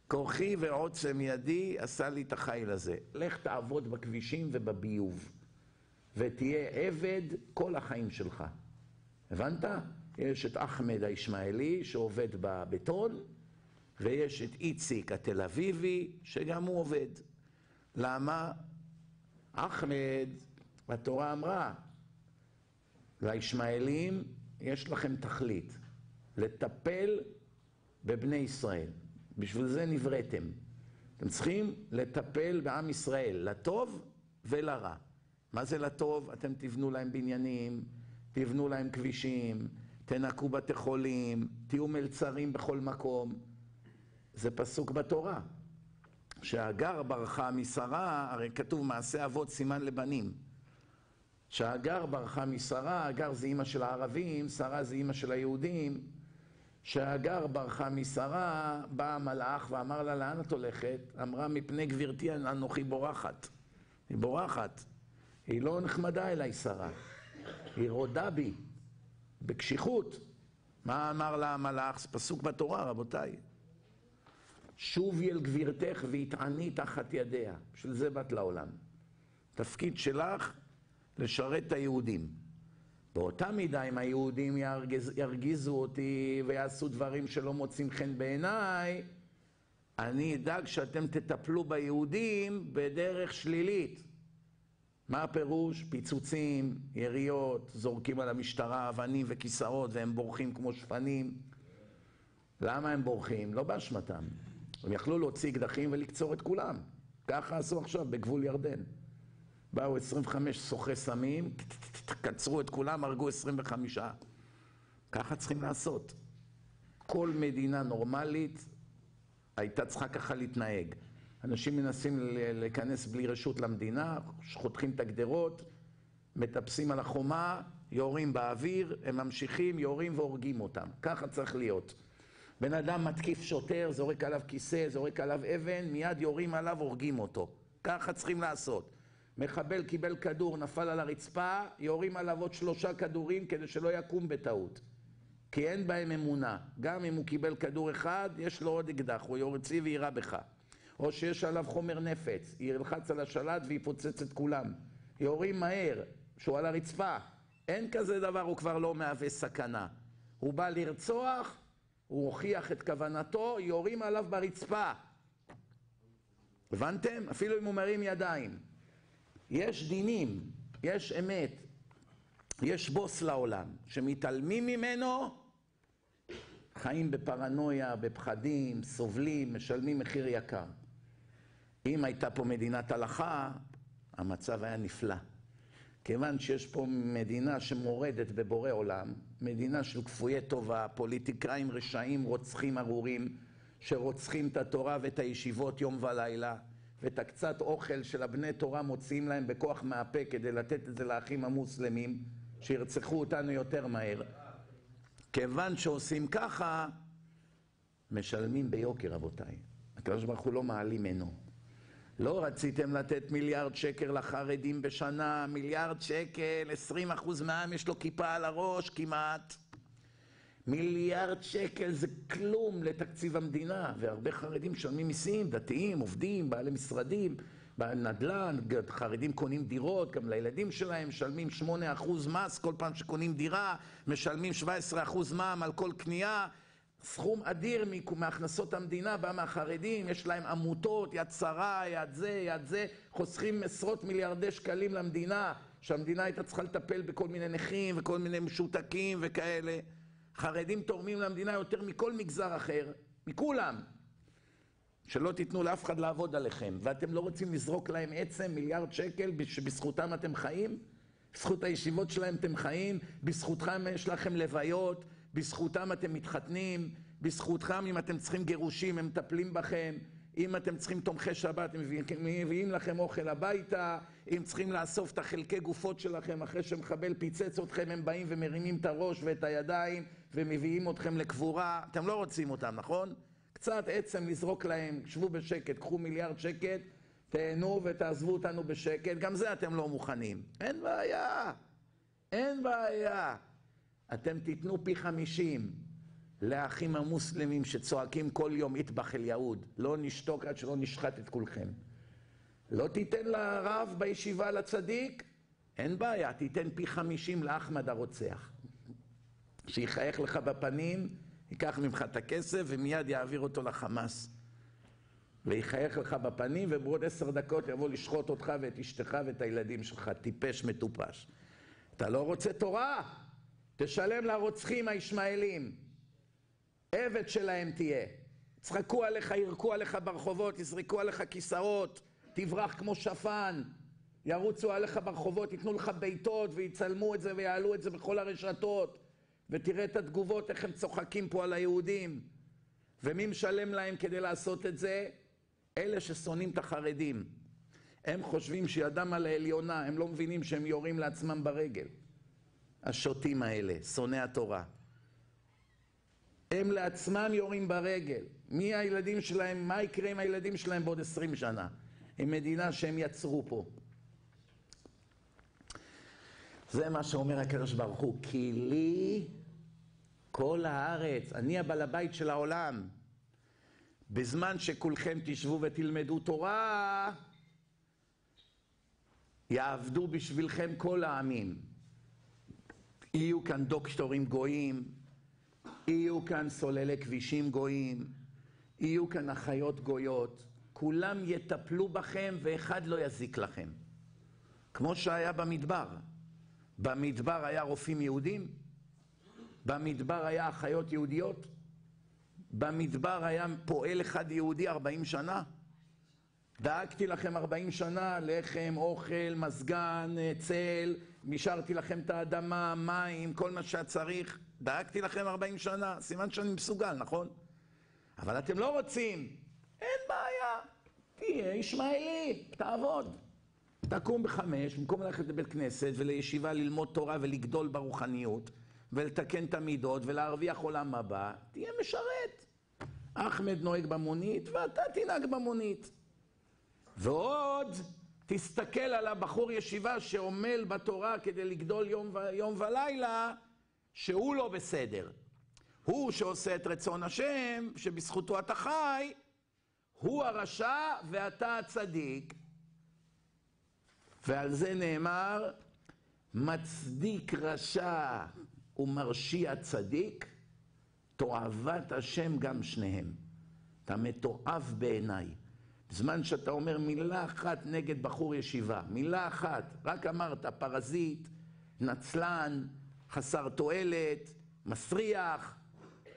כוחי ועוצם ידי עשה לי את החיל הזה. לך תעבוד בכבישים ובביוב, ותהיה עבד כל החיים שלך. הבנת? יש את אחמד הישמעאלי שעובד בבטון, ויש את איציק התל אביבי שגם הוא עובד. למה? אחמד, התורה אמרה, לישמעאלים יש לכם תכלית, לטפל בבני ישראל. בשביל זה נבראתם. אתם צריכים לטפל בעם ישראל, לטוב ולרע. מה זה לטוב? אתם תבנו להם בניינים, תבנו להם כבישים, תנקו בתי חולים, תהיו מלצרים בכל מקום. זה פסוק בתורה. שהגר ברחה משרה, הרי כתוב מעשה אבות סימן לבנים. שהגר ברחה משרה, הגר זה אימא של הערבים, שרה זה אימא של היהודים. שהגר ברחה משרה, בא המלאך ואמר לה, לאן את הולכת? אמרה, מפני גברתי אנוכי בורחת. היא בורחת. היא לא נחמדה אליי, שרה. היא רודה בי, בקשיחות. מה אמר לה המלאך? זה פסוק בתורה, רבותיי. שובי אל גבירתך והתעני תחת ידיה. בשביל זה באת לעולם. תפקיד שלך לשרת את היהודים. באותה מידה, אם היהודים ירגיז, ירגיזו אותי ויעשו דברים שלא מוצאים חן בעיניי, אני אדאג שאתם תטפלו ביהודים בדרך שלילית. מה הפירוש? פיצוצים, יריות, זורקים על המשטרה אבנים וכיסאות והם בורחים כמו שפנים. למה הם בורחים? לא באשמתם. הם יכלו להוציא אקדחים ולקצור את כולם. ככה עשו עכשיו בגבול ירדן. באו 25 סוחי סמים, קצרו את כולם, הרגו 25. ככה צריכים לעשות. כל מדינה נורמלית הייתה צריכה ככה להתנהג. אנשים מנסים להיכנס בלי רשות למדינה, חותכים את הגדרות, מטפסים על החומה, יורים באוויר, הם ממשיכים, יורים והורגים אותם. ככה צריך להיות. בן אדם מתקיף שוטר, זורק עליו כיסא, זורק עליו אבן, מיד יורים עליו, הורגים אותו. ככה צריכים לעשות. מחבל קיבל כדור, נפל על הרצפה, יורים עליו עוד שלושה כדורים כדי שלא יקום בטעות. כי אין בהם אמונה. גם אם הוא קיבל כדור אחד, יש לו עוד אקדח, הוא יורצי ויירה בך. או שיש עליו חומר נפץ, ילחץ על השלט ויפוצץ את כולם. יורים מהר, שהוא על הרצפה. אין כזה דבר, הוא כבר לא מהווה סכנה. הוא בא לרצוח, הוא הוכיח את כוונתו, יורים עליו ברצפה. הבנתם? אפילו אם הוא מרים ידיים. יש דינים, יש אמת, יש בוס לעולם, שמתעלמים ממנו, חיים בפרנויה, בפחדים, סובלים, משלמים מחיר יקר. אם הייתה פה מדינת הלכה, המצב היה נפלא. כיוון שיש פה מדינה שמורדת בבורא עולם, מדינה של כפויי טובה, פוליטיקאים רשעים, רוצחים ארורים, שרוצחים את התורה ואת הישיבות יום ולילה, ואת הקצת אוכל של הבני תורה מוציאים להם בכוח מהפה כדי לתת את זה לאחים המוסלמים, שירצחו אותנו יותר מהר. כיוון שעושים ככה, משלמים ביוקר, רבותיי. הקדוש ברוך הוא לא מעלים ממנו. לא רציתם לתת מיליארד שקל לחרדים בשנה, מיליארד שקל, 20 אחוז מהעם יש לו כיפה על הראש כמעט. מיליארד שקל זה כלום לתקציב המדינה, והרבה חרדים משלמים מיסים, דתיים, עובדים, בעלי משרדים, נדל"ן, חרדים קונים דירות, גם לילדים שלהם משלמים 8% מס כל פעם שקונים דירה, משלמים 17% מע"מ על כל קנייה, סכום אדיר מהכנסות המדינה בא מהחרדים, יש להם עמותות, יד שרה, יד זה, יד זה, חוסכים עשרות מיליארדי שקלים למדינה, שהמדינה הייתה צריכה לטפל בכל מיני נכים וכל מיני משותקים וכאלה. חרדים תורמים למדינה יותר מכל מגזר אחר, מכולם. שלא תיתנו לאף אחד לעבוד עליכם, ואתם לא רוצים לזרוק להם עצם, מיליארד שקל, שבזכותם אתם חיים? בזכות הישיבות שלהם אתם חיים, בזכותכם יש לכם לוויות, בזכותם אתם מתחתנים, בזכותכם אם אתם צריכים גירושים הם מטפלים בכם, אם אתם צריכים תומכי שבת הם מביאים, לכם אוכל הביתה, אם צריכים לאסוף את החלקי גופות שלכם אחרי שמחבל פיצץ אתכם הם באים ומרימים את הראש ואת הידיים ומביאים אתכם לקבורה, אתם לא רוצים אותם, נכון? קצת עצם לזרוק להם, שבו בשקט, קחו מיליארד שקט, תהנו ותעזבו אותנו בשקט, גם זה אתם לא מוכנים. אין בעיה, אין בעיה. אתם תיתנו פי חמישים לאחים המוסלמים שצועקים כל יום איטבח אל יהוד. לא נשתוק עד שלא נשחט את כולכם. לא תיתן לרב בישיבה לצדיק? אין בעיה, תיתן פי חמישים לאחמד הרוצח. שיחייך לך בפנים, ייקח ממך את הכסף ומיד יעביר אותו לחמאס. ויחייך לך בפנים ובעוד עשר דקות יבוא לשחוט אותך ואת אשתך ואת הילדים שלך, טיפש מטופש. אתה לא רוצה תורה? תשלם לרוצחים הישמעאלים. עבד שלהם תהיה. יצחקו עליך, ירקו עליך ברחובות, יזרקו עליך כיסאות, תברח כמו שפן. ירוצו עליך ברחובות, ייתנו לך בעיטות ויצלמו את זה ויעלו את זה בכל הרשתות. ותראה את התגובות, איך הם צוחקים פה על היהודים. ומי משלם להם כדי לעשות את זה? אלה ששונאים את החרדים. הם חושבים שידם על העליונה, הם לא מבינים שהם יורים לעצמם ברגל. השוטים האלה, שונאי התורה. הם לעצמם יורים ברגל. מי הילדים שלהם, מה יקרה עם הילדים שלהם בעוד עשרים שנה? עם מדינה שהם יצרו פה. זה מה שאומר הקדוש ברוך הוא, כי לי כל הארץ, אני הבעל הבית של העולם. בזמן שכולכם תשבו ותלמדו תורה, יעבדו בשבילכם כל העמים. יהיו כאן דוקטורים גויים, יהיו כאן סוללי כבישים גויים, יהיו כאן אחיות גויות, כולם יטפלו בכם ואחד לא יזיק לכם. כמו שהיה במדבר. במדבר היה רופאים יהודים, במדבר היה אחיות יהודיות, במדבר היה פועל אחד יהודי ארבעים שנה. דאגתי לכם ארבעים שנה, לחם, אוכל, מזגן, צל, נשארתי לכם את האדמה, מים, כל מה שהיה צריך. דאגתי לכם ארבעים שנה, סימן שאני מסוגל, נכון? אבל אתם לא רוצים, אין בעיה, תהיה ישמעאלי, תעבוד. תקום בחמש, במקום ללכת לבית כנסת ולישיבה ללמוד תורה ולגדול ברוחניות ולתקן את המידות ולהרוויח עולם הבא, תהיה משרת. אחמד נוהג במונית ואתה תנהג במונית. ועוד, תסתכל על הבחור ישיבה שעמל בתורה כדי לגדול יום, ו... יום ולילה, שהוא לא בסדר. הוא שעושה את רצון השם, שבזכותו אתה חי, הוא הרשע ואתה הצדיק. ועל זה נאמר, מצדיק רשע ומרשיע צדיק, תועבת השם גם שניהם. אתה מתועב בעיניי. בזמן שאתה אומר מילה אחת נגד בחור ישיבה, מילה אחת, רק אמרת פרזיט, נצלן, חסר תועלת, מסריח,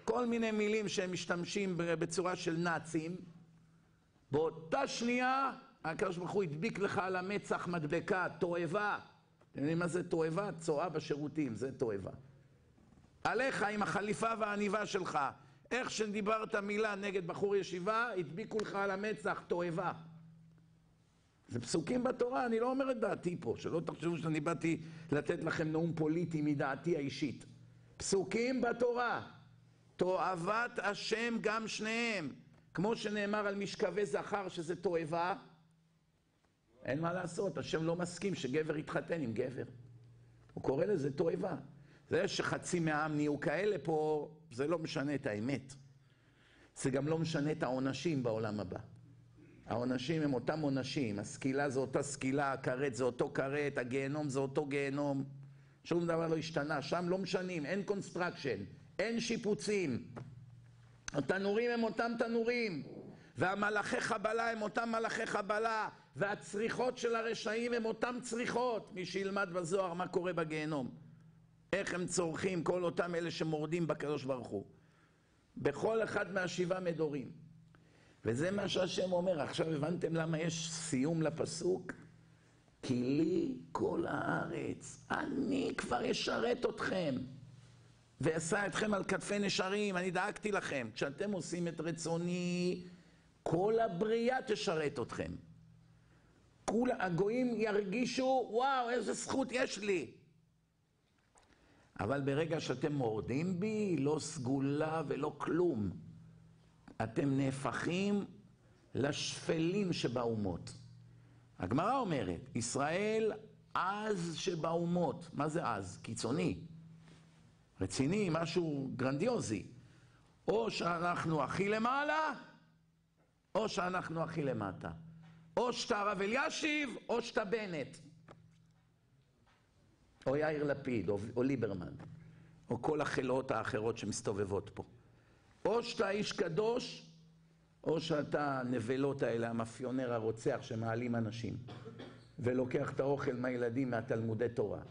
כל מיני מילים שהם משתמשים בצורה של נאצים, באותה שנייה הקדוש ברוך הוא הדביק לך על המצח מדבקה, תועבה. אתם יודעים מה זה תועבה? צואה בשירותים, זה תועבה. עליך עם החליפה והעניבה שלך, איך שדיברת מילה נגד בחור ישיבה, הדביקו לך על המצח תועבה. זה פסוקים בתורה, אני לא אומר את דעתי פה, שלא תחשבו שאני באתי לתת לכם נאום פוליטי מדעתי האישית. פסוקים בתורה, תועבת השם גם שניהם, כמו שנאמר על משכבי זכר שזה תועבה, אין מה לעשות, השם לא מסכים שגבר יתחתן עם גבר. הוא קורא לזה תועבה. זה שחצי מהעם נהיו כאלה פה, זה לא משנה את האמת. זה גם לא משנה את העונשים בעולם הבא. העונשים הם אותם עונשים, הסקילה זה אותה סקילה, הכרת זה אותו כרת, הגיהנום זה אותו גיהנום. שום דבר לא השתנה, שם לא משנים, אין construction, אין שיפוצים. התנורים הם אותם תנורים, והמלאכי חבלה הם אותם מלאכי חבלה, והצריחות של הרשעים הם אותם צריחות. מי שילמד בזוהר מה קורה בגיהנום. איך הם צורכים כל אותם אלה שמורדים בקדוש ברוך הוא. בכל אחד מהשבעה מדורים. וזה מה שהשם אומר. עכשיו הבנתם למה יש סיום לפסוק? כי לי כל הארץ, אני כבר אשרת אתכם. ואשא אתכם על כתפי נשרים, אני דאגתי לכם. כשאתם עושים את רצוני, כל הבריאה תשרת אתכם. כול, הגויים ירגישו, וואו, איזה זכות יש לי. אבל ברגע שאתם מורדים בי, לא סגולה ולא כלום. אתם נהפכים לשפלים שבאומות. הגמרא אומרת, ישראל עז שבאומות. מה זה עז? קיצוני. רציני, משהו גרנדיוזי. או שאנחנו הכי למעלה, או שאנחנו הכי למטה. או שאתה הרב אלישיב, או שאתה בנט. או יאיר לפיד, או, או ליברמן, או כל החלאות האחרות שמסתובבות פה. או שאתה איש קדוש, או שאתה הנבלות האלה, המאפיונר הרוצח שמעלים אנשים, ולוקח את האוכל מהילדים מהתלמודי תורה.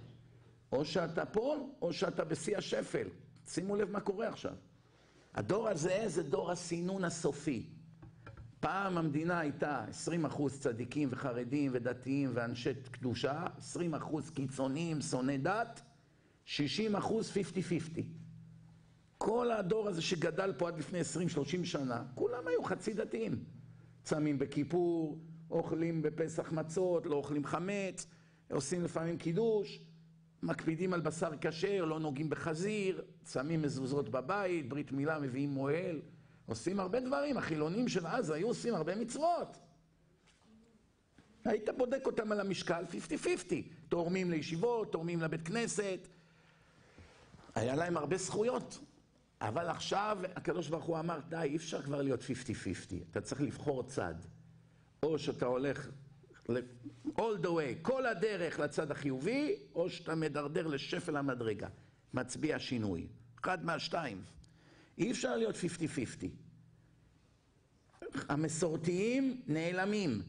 או שאתה פה, או שאתה בשיא השפל. שימו לב מה קורה עכשיו. הדור הזה זה דור הסינון הסופי. פעם המדינה הייתה 20 אחוז צדיקים וחרדים ודתיים ואנשי קדושה, 20 אחוז קיצוניים, שונאי דת, 60 אחוז 50-50. כל הדור הזה שגדל פה עד לפני 20-30 שנה, כולם היו חצי דתיים. צמים בכיפור, אוכלים בפסח מצות, לא אוכלים חמץ, עושים לפעמים קידוש, מקפידים על בשר כשר, לא נוגעים בחזיר, שמים מזוזות בבית, ברית מילה מביאים מוהל. עושים הרבה דברים, החילונים של אז היו עושים הרבה מצוות. היית בודק אותם על המשקל 50-50, תורמים לישיבות, תורמים לבית כנסת, היה להם הרבה זכויות. אבל עכשיו הקדוש ברוך הוא אמר, די, אי אפשר כבר להיות 50-50, אתה צריך לבחור צד. או שאתה הולך all the way, כל הדרך לצד החיובי, או שאתה מדרדר לשפל המדרגה, מצביע שינוי. אחד מהשתיים. אי אפשר להיות 50-50. המסורתיים נעלמים.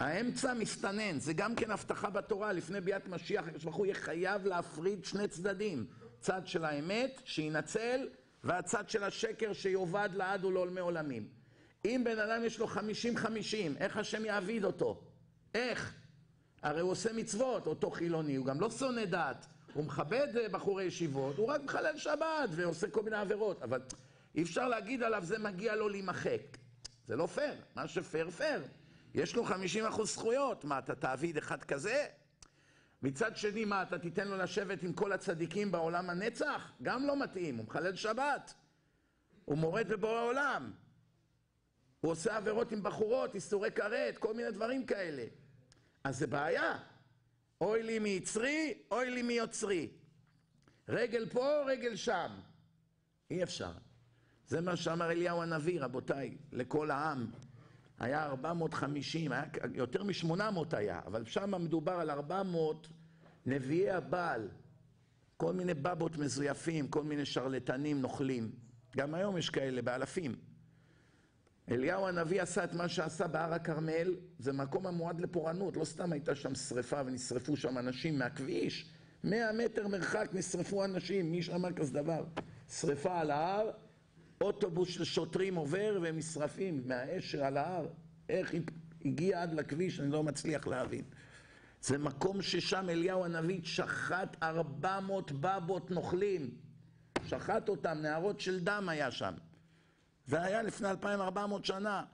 האמצע מסתנן, זה גם כן הבטחה בתורה, לפני ביאת משיח, הקדוש ברוך הוא יהיה חייב להפריד שני צדדים. צד של האמת, שינצל, והצד של השקר שיאבד לעד ולעולמי עולמים. אם בן אדם יש לו 50-50, איך השם יעביד אותו? איך? הרי הוא עושה מצוות, אותו חילוני, הוא גם לא שונא דת. הוא מכבד אה, בחורי ישיבות, הוא רק מחלל שבת ועושה כל מיני עבירות, אבל אי אפשר להגיד עליו זה מגיע לו להימחק. זה לא פייר, מה שפייר פייר. יש לו 50% זכויות, מה אתה תעביד אחד כזה? מצד שני, מה אתה תיתן לו לשבת עם כל הצדיקים בעולם הנצח? גם לא מתאים, הוא מחלל שבת. הוא מורד בבורא עולם. הוא עושה עבירות עם בחורות, איסורי כרת, כל מיני דברים כאלה. אז זה בעיה. אוי לי מיצרי, אוי לי מיוצרי. רגל פה, רגל שם. אי אפשר. זה מה שאמר אליהו הנביא, רבותיי, לכל העם. היה 450, היה יותר מ-800 היה, אבל שם מדובר על 400 נביאי הבעל. כל מיני בבות מזויפים, כל מיני שרלטנים נוכלים. גם היום יש כאלה באלפים. אליהו הנביא עשה את מה שעשה בהר הכרמל, זה מקום המועד לפורענות, לא סתם הייתה שם שריפה ונשרפו שם אנשים מהכביש, מאה מטר מרחק נשרפו אנשים, מי שמע כזה דבר? שריפה על ההר, אוטובוס של שוטרים עובר והם נשרפים מהאש על ההר. איך הגיע עד לכביש, אני לא מצליח להבין. זה מקום ששם אליהו הנביא שחט ארבע מאות בבות נוכלים. שחט אותם, נהרות של דם היה שם. זה היה לפני 2400 שנה.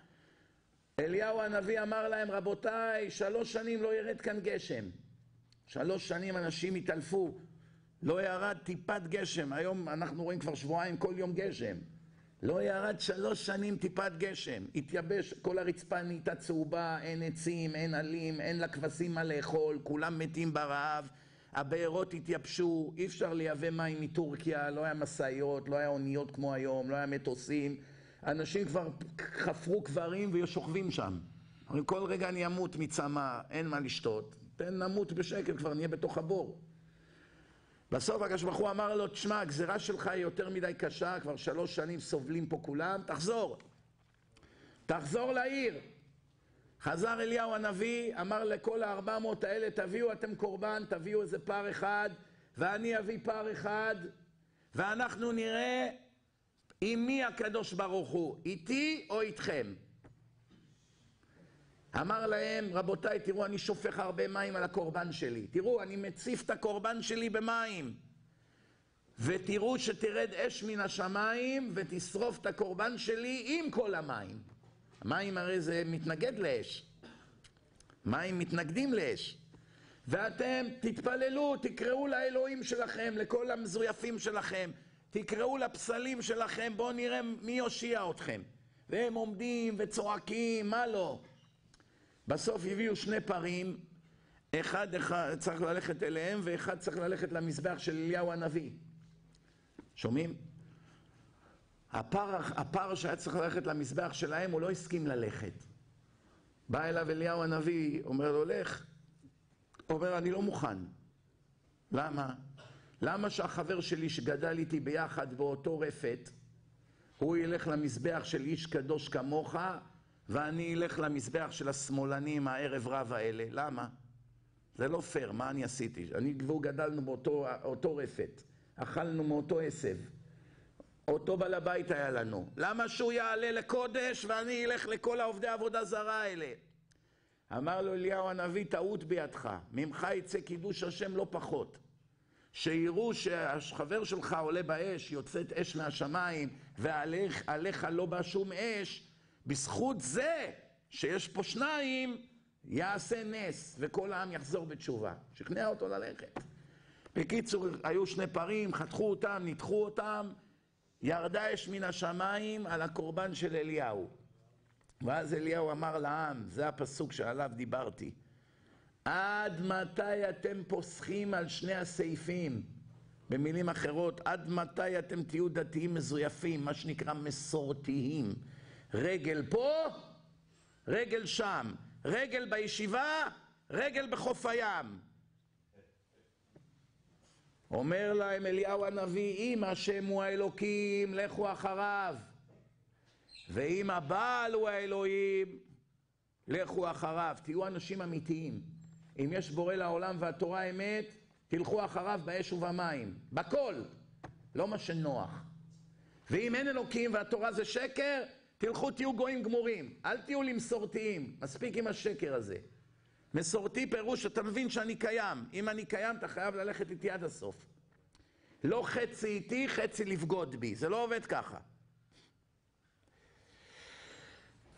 אליהו הנביא אמר להם, רבותיי, שלוש שנים לא ירד כאן גשם. שלוש שנים אנשים התעלפו, לא ירד טיפת גשם. היום אנחנו רואים כבר שבועיים כל יום גשם. לא ירד שלוש שנים טיפת גשם, התייבש, כל הרצפה נהייתה צהובה, אין עצים, אין עלים, אין לכבשים מה לאכול, כולם מתים ברעב, הבארות התייבשו, אי אפשר לייבא מים מטורקיה, לא היה משאיות, לא היה אוניות כמו היום, לא היה מטוסים, אנשים כבר חפרו קברים ושוכבים שם. כל רגע אני אמות מצמא, אין מה לשתות, תן נמות בשקט, כבר נהיה בתוך הבור. בסוף הקדוש ברוך הוא אמר לו, תשמע, הגזירה שלך היא יותר מדי קשה, כבר שלוש שנים סובלים פה כולם, תחזור. תחזור לעיר. חזר אליהו הנביא, אמר לכל הארבע מאות האלה, תביאו אתם קורבן, תביאו איזה פר אחד, ואני אביא פר אחד, ואנחנו נראה עם מי הקדוש ברוך הוא, איתי או איתכם. אמר להם, רבותיי, תראו, אני שופך הרבה מים על הקורבן שלי. תראו, אני מציף את הקורבן שלי במים. ותראו שתרד אש מן השמיים ותשרוף את הקורבן שלי עם כל המים. המים הרי זה מתנגד לאש. מים מתנגדים לאש. ואתם תתפללו, תקראו לאלוהים שלכם, לכל המזויפים שלכם, תקראו לפסלים שלכם, בואו נראה מי יושיע אתכם. והם עומדים וצועקים, מה לא? בסוף הביאו שני פרים, אחד, אחד צריך ללכת אליהם ואחד צריך ללכת למזבח של אליהו הנביא. שומעים? הפר, הפר שהיה צריך ללכת למזבח שלהם, הוא לא הסכים ללכת. בא אליו אליהו הנביא, אומר לו, לך. אומר, אני לא מוכן. למה? למה שהחבר שלי שגדל איתי ביחד באותו רפת, הוא ילך למזבח של איש קדוש כמוך, ואני אלך למזבח של השמאלנים הערב רב האלה. למה? זה לא פייר, מה אני עשיתי? אני והוא גדלנו באותו רפת, אכלנו מאותו עשב. אותו בעל הבית היה לנו. למה שהוא יעלה לקודש ואני אלך לכל העובדי עבודה זרה האלה? אמר לו אליהו הנביא, טעות בידך, ממך יצא קידוש השם לא פחות. שיראו שהחבר שלך עולה באש, יוצאת אש מהשמיים, ועליך לא בא שום אש, בזכות זה שיש פה שניים, יעשה נס, וכל העם יחזור בתשובה. שכנע אותו ללכת. בקיצור, היו שני פרים, חתכו אותם, ניתחו אותם, ירדה אש מן השמיים על הקורבן של אליהו. ואז אליהו אמר לעם, זה הפסוק שעליו דיברתי, עד מתי אתם פוסחים על שני הסעיפים? במילים אחרות, עד מתי אתם תהיו דתיים מזויפים, מה שנקרא מסורתיים? רגל פה, רגל שם, רגל בישיבה, רגל בחוף הים. אומר להם אליהו הנביא, אם השם הוא האלוקים, לכו אחריו. ואם הבעל הוא האלוהים, לכו אחריו. תהיו אנשים אמיתיים. אם יש בורא לעולם והתורה אמת, תלכו אחריו באש ובמים. בכל. לא מה שנוח. ואם אין אלוקים והתורה זה שקר, תלכו תהיו גויים גמורים. אל תהיו לי מסורתיים. מספיק עם השקר הזה. מסורתי פירוש, אתה מבין שאני קיים. אם אני קיים, אתה חייב ללכת איתי עד הסוף. לא חצי איתי, חצי לבגוד בי. זה לא עובד ככה.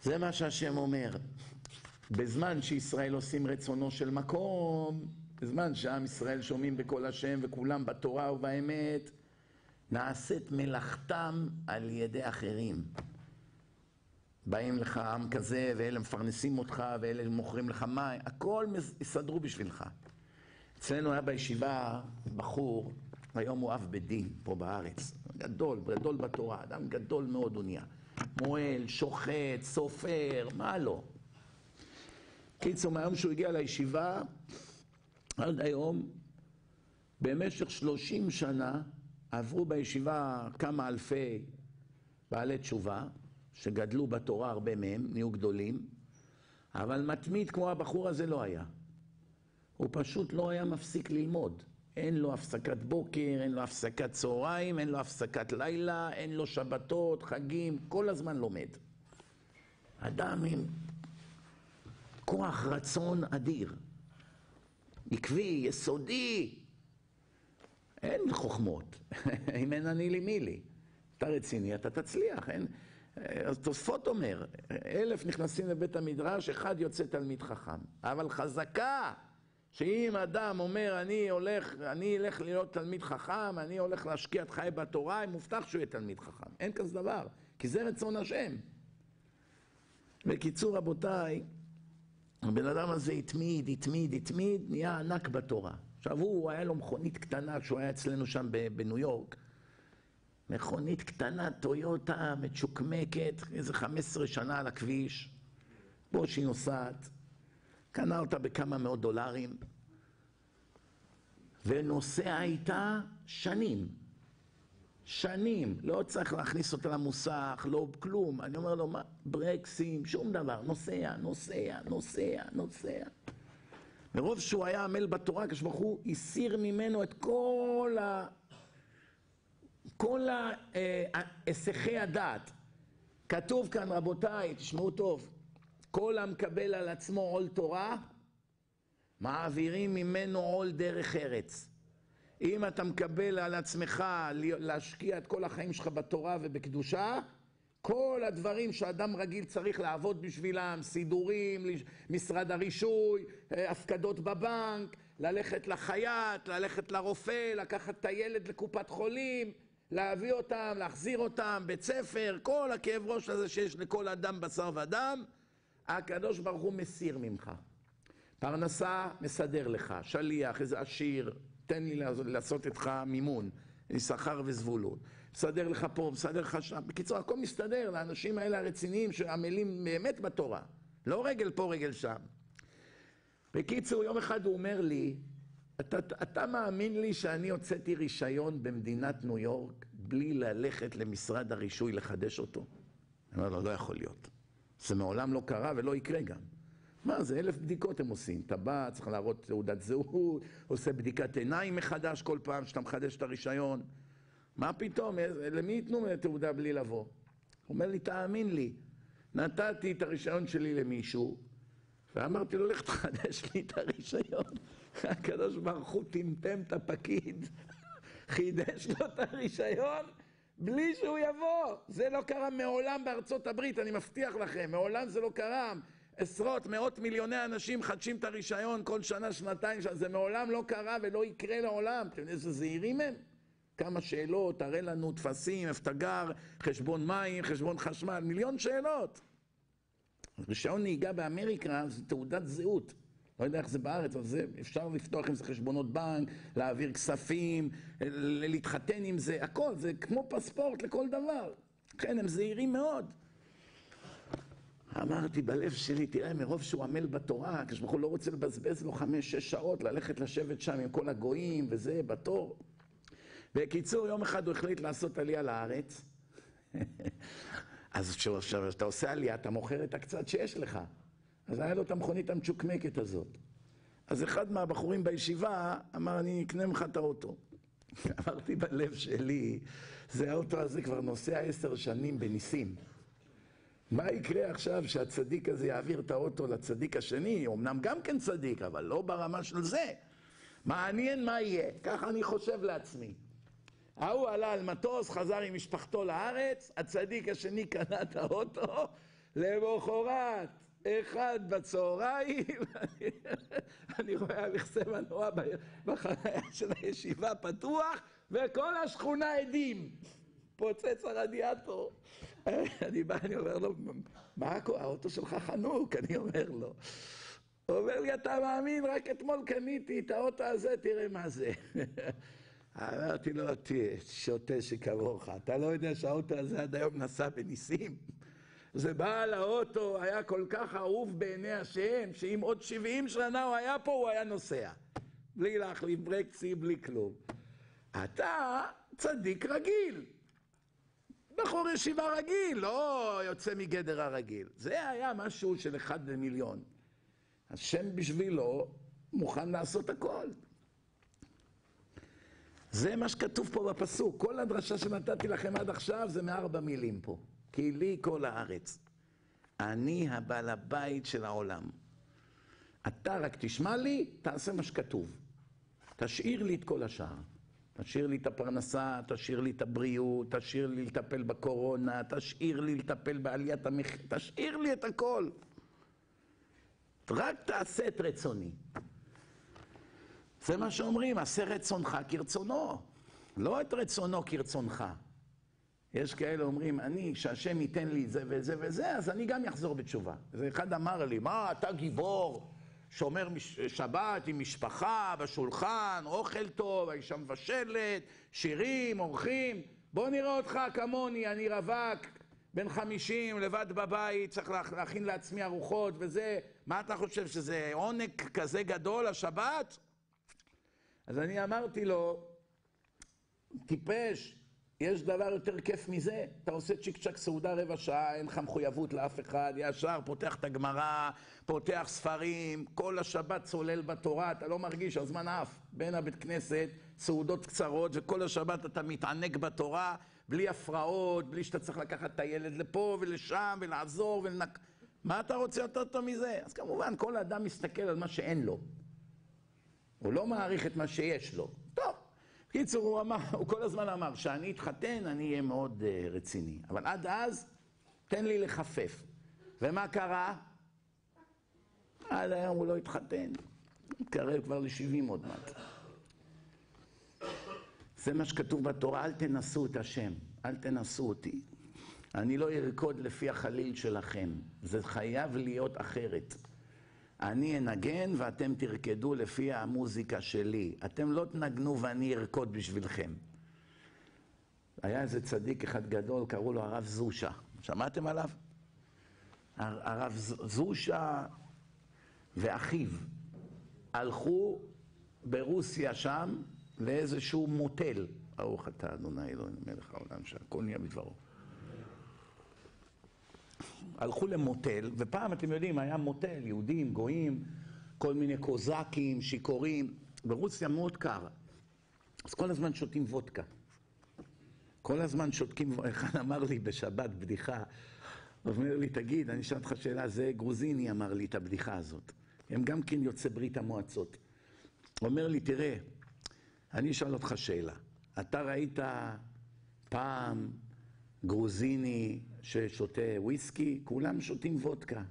זה מה שהשם אומר. בזמן שישראל עושים רצונו של מקום, בזמן שעם ישראל שומעים בקול השם וכולם בתורה ובאמת, נעשית מלאכתם על ידי אחרים. באים לך עם כזה, ואלה מפרנסים אותך, ואלה מוכרים לך מים, הכל יסדרו בשבילך. אצלנו היה בישיבה בחור, היום הוא אב בית דין פה בארץ, גדול, גדול בתורה, אדם גדול מאוד הוא נהיה. מועל, שוחט, סופר, מה לא. קיצור, מהיום שהוא הגיע לישיבה, עד היום, במשך שלושים שנה, עברו בישיבה כמה אלפי בעלי תשובה, שגדלו בתורה הרבה מהם, נהיו גדולים, אבל מתמיד כמו הבחור הזה לא היה. הוא פשוט לא היה מפסיק ללמוד. אין לו הפסקת בוקר, אין לו הפסקת צהריים, אין לו הפסקת לילה, אין לו שבתות, חגים, כל הזמן לומד. אדם עם כוח רצון אדיר, עקבי, יסודי. אין חוכמות, אם אין אני לי מי לי. אתה רציני, אתה תצליח, אין... אז תוספות אומר, אלף נכנסים לבית המדרש, אחד יוצא תלמיד חכם. אבל חזקה שאם אדם אומר, אני הולך, אני אלך להיות תלמיד חכם, אני הולך להשקיע את חיי בתורה, מובטח שהוא יהיה תלמיד חכם. אין כזה דבר, כי זה רצון השם. בקיצור, רבותיי, הבן אדם הזה התמיד, התמיד, התמיד, נהיה ענק בתורה. עכשיו הוא, היה לו מכונית קטנה כשהוא היה אצלנו שם בניו יורק. מכונית קטנה, טויוטה, מצ'וקמקת, איזה 15 שנה על הכביש. פה שהיא נוסעת. קנה אותה בכמה מאות דולרים, ונוסע איתה שנים. שנים, לא צריך להכניס אותה למוסך, לא כלום. אני אומר לו, מה, ברקסים, שום דבר, נוסע, נוסע, נוסע, נוסע. מרוב שהוא היה עמל בתורה, כשברוך הוא הסיר ממנו את כל. כל היסחי הדעת. כתוב כאן, רבותיי, תשמעו טוב, כל המקבל על עצמו עול תורה, מעבירים ממנו עול דרך ארץ. אם אתה מקבל על עצמך להשקיע את כל החיים שלך בתורה ובקדושה, כל הדברים שאדם רגיל צריך לעבוד בשבילם, סידורים, משרד הרישוי, אה, הפקדות בבנק, ללכת לחייט, ללכת לרופא, לקחת את הילד לקופת חולים, להביא אותם, להחזיר אותם, בית ספר, כל הכאב ראש הזה שיש לכל אדם בשר ודם, הקדוש ברוך הוא מסיר ממך. פרנסה מסדר לך, שליח, איזה עשיר, תן לי לעשות איתך מימון, שכר וזבולון. מסדר לך פה, מסדר לך שם. בקיצור, הכל מסתדר לאנשים האלה הרציניים שעמלים באמת בתורה. לא רגל פה, רגל שם. בקיצור, יום אחד הוא אומר לי, אתה, אתה מאמין לי שאני הוצאתי רישיון במדינת ניו יורק בלי ללכת למשרד הרישוי לחדש אותו? אני אומר לו, לא יכול להיות. זה מעולם לא קרה ולא יקרה גם. מה זה, אלף בדיקות הם עושים. אתה בא, צריך להראות תעודת זהות, עושה בדיקת עיניים מחדש כל פעם שאתה מחדש את הרישיון. מה פתאום, למי ייתנו תעודה בלי לבוא? הוא אומר לי, תאמין לי, נתתי את הרישיון שלי למישהו, ואמרתי לו, לך תחדש לי את הרישיון. הקדוש ברוך הוא טמטם את הפקיד, חידש לו את הרישיון בלי שהוא יבוא. זה לא קרה מעולם בארצות הברית, אני מבטיח לכם, מעולם זה לא קרה. עשרות, מאות מיליוני אנשים חדשים את הרישיון כל שנה, שנתיים, זה מעולם לא קרה ולא יקרה לעולם. אתם יודעים איזה זהירים הם? כמה שאלות, תראה לנו טפסים, איפה אתה גר, חשבון מים, חשבון חשמל, מיליון שאלות. רישיון נהיגה באמריקה זה תעודת זהות. לא יודע איך זה בארץ, אבל זה, אפשר לפתוח עם זה חשבונות בנק, להעביר כספים, להתחתן עם זה, הכל, זה כמו פספורט לכל דבר. כן, הם זהירים מאוד. אמרתי בלב שלי, תראה, מרוב שהוא עמל בתורה, כשברוך הוא לא רוצה לבזבז לו חמש-שש שעות ללכת לשבת שם עם כל הגויים וזה, בתור. בקיצור, יום אחד הוא החליט לעשות עלייה לארץ. אז כשאתה עושה עלייה, אתה מוכר את הקצת שיש לך. אז היה לו את המכונית המצ'וקמקת הזאת. אז אחד מהבחורים בישיבה אמר, אני אקנה ממך את האוטו. אמרתי בלב שלי, זה האוטו הזה כבר נוסע עשר שנים בניסים. מה יקרה עכשיו שהצדיק הזה יעביר את האוטו לצדיק השני? אמנם גם כן צדיק, אבל לא ברמה של זה. מעניין מה יהיה, ככה אני חושב לעצמי. ההוא עלה על מטוס, חזר עם משפחתו לארץ, הצדיק השני קנה את האוטו, למחרת, אחד בצהריים, אני רואה המכסה מנוע בחניה של הישיבה פתוח, וכל השכונה עדים. פוצץ הרדיאטור. אני בא, אני אומר לו, מה האוטו שלך חנוק? אני אומר לו. הוא אומר לי, אתה מאמין? רק אתמול קניתי את האוטו הזה, תראה מה זה. אמרתי לו, שוטה שכמוך, אתה לא יודע שהאוטו הזה עד היום נסע בניסים? זה בעל האוטו היה כל כך אהוב בעיני השם, שאם עוד 70 שנה הוא היה פה, הוא היה נוסע. בלי להחליף ברקסי, בלי כלום. אתה צדיק רגיל. בחור ישיבה רגיל, לא יוצא מגדר הרגיל. זה היה משהו של אחד במיליון. השם בשבילו מוכן לעשות הכל. זה מה שכתוב פה בפסוק. כל הדרשה שנתתי לכם עד עכשיו זה מארבע מילים פה. כי לי כל הארץ. אני הבעל הבית של העולם. אתה רק תשמע לי, תעשה מה שכתוב. תשאיר לי את כל השאר. תשאיר לי את הפרנסה, תשאיר לי את הבריאות, תשאיר לי לטפל בקורונה, תשאיר לי לטפל בעליית המחיר, תשאיר לי את הכל. רק תעשה את רצוני. זה מה שאומרים, עשה רצונך כרצונו, לא את רצונו כרצונך. יש כאלה אומרים, אני, שהשם ייתן לי זה וזה וזה, אז אני גם אחזור בתשובה. זה אחד אמר לי, מה, אתה גיבור, שומר שבת עם משפחה, בשולחן, אוכל טוב, האישה מבשלת, שירים, אורחים, בוא נראה אותך כמוני, אני רווק, בן חמישים, לבד בבית, צריך להכין לעצמי ארוחות וזה, מה אתה חושב, שזה עונג כזה גדול, השבת? אז אני אמרתי לו, טיפש, יש דבר יותר כיף מזה? אתה עושה צ'יק צ'אק סעודה רבע שעה, אין לך מחויבות לאף אחד, ישר פותח את הגמרא, פותח ספרים, כל השבת צולל בתורה, אתה לא מרגיש, הזמן עף. בין הבית כנסת, סעודות קצרות, וכל השבת אתה מתענג בתורה, בלי הפרעות, בלי שאתה צריך לקחת את הילד לפה ולשם, ולעזור ולנק... מה אתה רוצה יותר טוב מזה? אז כמובן, כל אדם מסתכל על מה שאין לו. הוא לא מעריך את מה שיש לו. טוב, בקיצור, הוא, כל הזמן אמר, כשאני אתחתן, אני אהיה מאוד uh, רציני. אבל עד אז, תן לי לחפף. ומה קרה? עד היום הוא לא התחתן. מתקרב כבר ל-70 עוד מעט. זה מה שכתוב בתורה, אל תנסו את השם, אל תנסו אותי. אני לא ארקוד לפי החליל שלכם, זה חייב להיות אחרת. אני אנגן ואתם תרקדו לפי המוזיקה שלי. אתם לא תנגנו ואני ארקוד בשבילכם. היה איזה צדיק אחד גדול, קראו לו הרב זושה. שמעתם עליו? הרב זושה ואחיו הלכו ברוסיה שם לאיזשהו מוטל. ברוך אתה אדוני אלוהים מלך העולם שהכל נהיה בדברו. הלכו למוטל, ופעם אתם יודעים, היה מוטל, יהודים, גויים, כל מיני קוזקים, שיכורים. ברוסיה מאוד קר, אז כל הזמן שותים וודקה. כל הזמן שותקים, אחד אמר לי בשבת בדיחה, אומר לי, תגיד, אני אשאל אותך שאלה, זה גרוזיני אמר לי את הבדיחה הזאת. הם גם כן יוצאי ברית המועצות. אומר לי, תראה, אני אשאל אותך שאלה. אתה ראית פעם גרוזיני ששותה וויסקי, כולם שותים וודקה.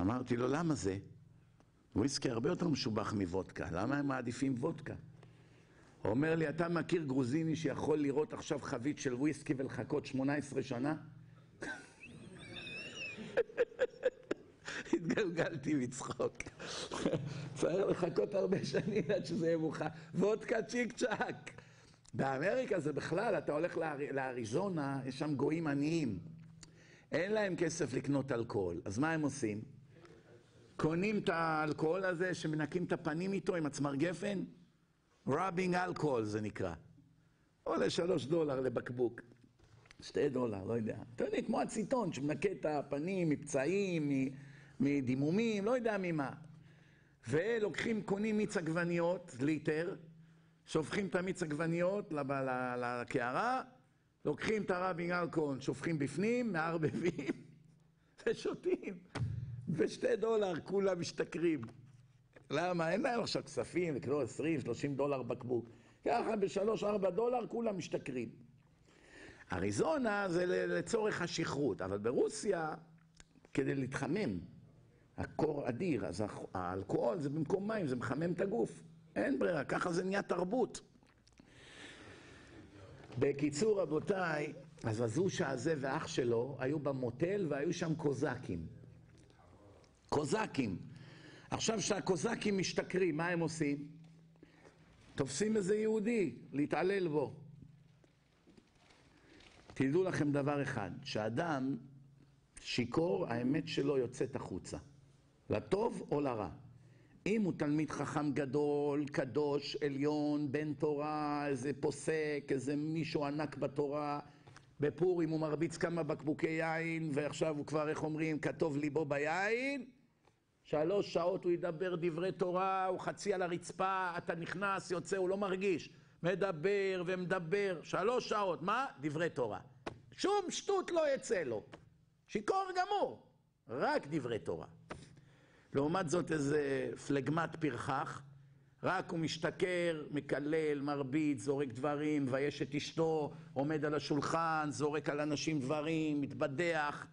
אמרתי לו, למה זה? וויסקי הרבה יותר משובח מוודקה, למה הם מעדיפים וודקה? הוא אומר לי, אתה מכיר גרוזיני שיכול לראות עכשיו חבית של וויסקי ולחכות 18 שנה? התגלגלתי מצחוק. צריך לחכות הרבה שנים עד שזה יהיה מוכן. וודקה צ'יק צ'אק. באמריקה זה בכלל, אתה הולך לאריזונה, יש שם גויים עניים. אין להם כסף לקנות אלכוהול, אז מה הם עושים? קונים את האלכוהול הזה שמנקים את הפנים איתו עם הצמר גפן? rubbing alcohol זה נקרא. עולה שלוש דולר לבקבוק. שתי דולר, לא יודע. אתה יודע, כמו הציטון שמנקה את הפנים מפצעים, מדימומים, לא יודע ממה. ולוקחים, קונים מיץ עגבניות, ליטר, שופכים את המיץ עגבניות לקערה, לוקחים את הרבי אלכוהול, שופכים בפנים, מערבבים ושותים. ושתי דולר כולם משתכרים. למה? אין להם עכשיו כספים לקנות 20, 30 דולר בקבוק. ככה בשלוש, ארבע דולר כולם משתכרים. אריזונה זה לצורך השכרות, אבל ברוסיה, כדי להתחמם, הקור אדיר, אז האלכוהול זה במקום מים, זה מחמם את הגוף. אין ברירה, ככה זה נהיה תרבות. בקיצור, רבותיי, אז הזושה הזה ואח שלו היו במוטל והיו שם קוזקים. קוזקים. עכשיו שהקוזקים משתכרים, מה הם עושים? תופסים איזה יהודי, להתעלל בו. תדעו לכם דבר אחד, שאדם שיכור, האמת שלו יוצאת החוצה. לטוב או לרע. אם הוא תלמיד חכם גדול, קדוש, עליון, בן תורה, איזה פוסק, איזה מישהו ענק בתורה, בפורים הוא מרביץ כמה בקבוקי יין, ועכשיו הוא כבר, איך אומרים, כתוב ליבו ביין, שלוש שעות הוא ידבר דברי תורה, הוא חצי על הרצפה, אתה נכנס, יוצא, הוא לא מרגיש. מדבר ומדבר, שלוש שעות, מה? דברי תורה. שום שטות לא יצא לו. שיכור גמור, רק דברי תורה. לעומת זאת איזה פלגמת פרחח, רק הוא משתכר, מקלל, מרביץ, זורק דברים, מבייש את אשתו, עומד על השולחן, זורק על אנשים דברים, מתבדח,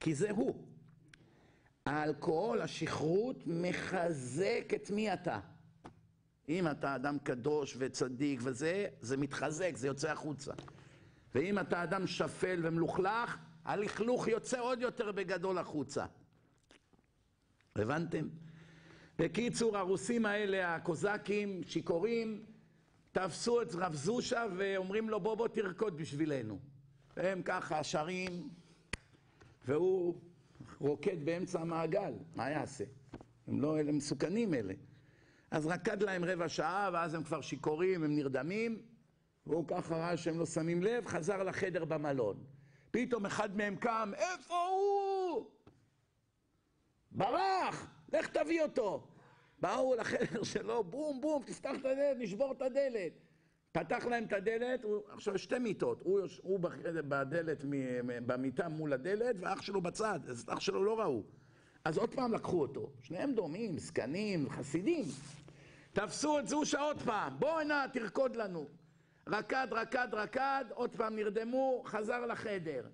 כי זה הוא. האלכוהול, השכרות, מחזק את מי אתה. אם אתה אדם קדוש וצדיק וזה, זה מתחזק, זה יוצא החוצה. ואם אתה אדם שפל ומלוכלך, הלכלוך יוצא עוד יותר בגדול החוצה. הבנתם? בקיצור, הרוסים האלה, הקוזקים, שיכורים, תפסו את רב זושה ואומרים לו בוא בוא תרקוד בשבילנו. הם ככה שרים, והוא רוקד באמצע המעגל, מה יעשה? הם לא, אלה מסוכנים אלה. אז רקד להם רבע שעה, ואז הם כבר שיכורים, הם נרדמים, והוא ככה ראה שהם לא שמים לב, חזר לחדר במלון. פתאום אחד מהם קם, איפה הוא? ברח! לך תביא אותו. באו לחדר שלו, בום בום, תפתח את הדלת, נשבור את הדלת. פתח להם את הדלת, הוא, עכשיו שתי מיטות, הוא, הוא בדלת, במיטה מול הדלת, ואח שלו בצד, אז אח שלו לא ראו. אז עוד פעם לקחו אותו, שניהם דומים, זקנים, חסידים. תפסו את זושה עוד פעם, בוא הנה, תרקוד לנו. רקד, רקד, רקד, עוד פעם נרדמו, חזר לחדר.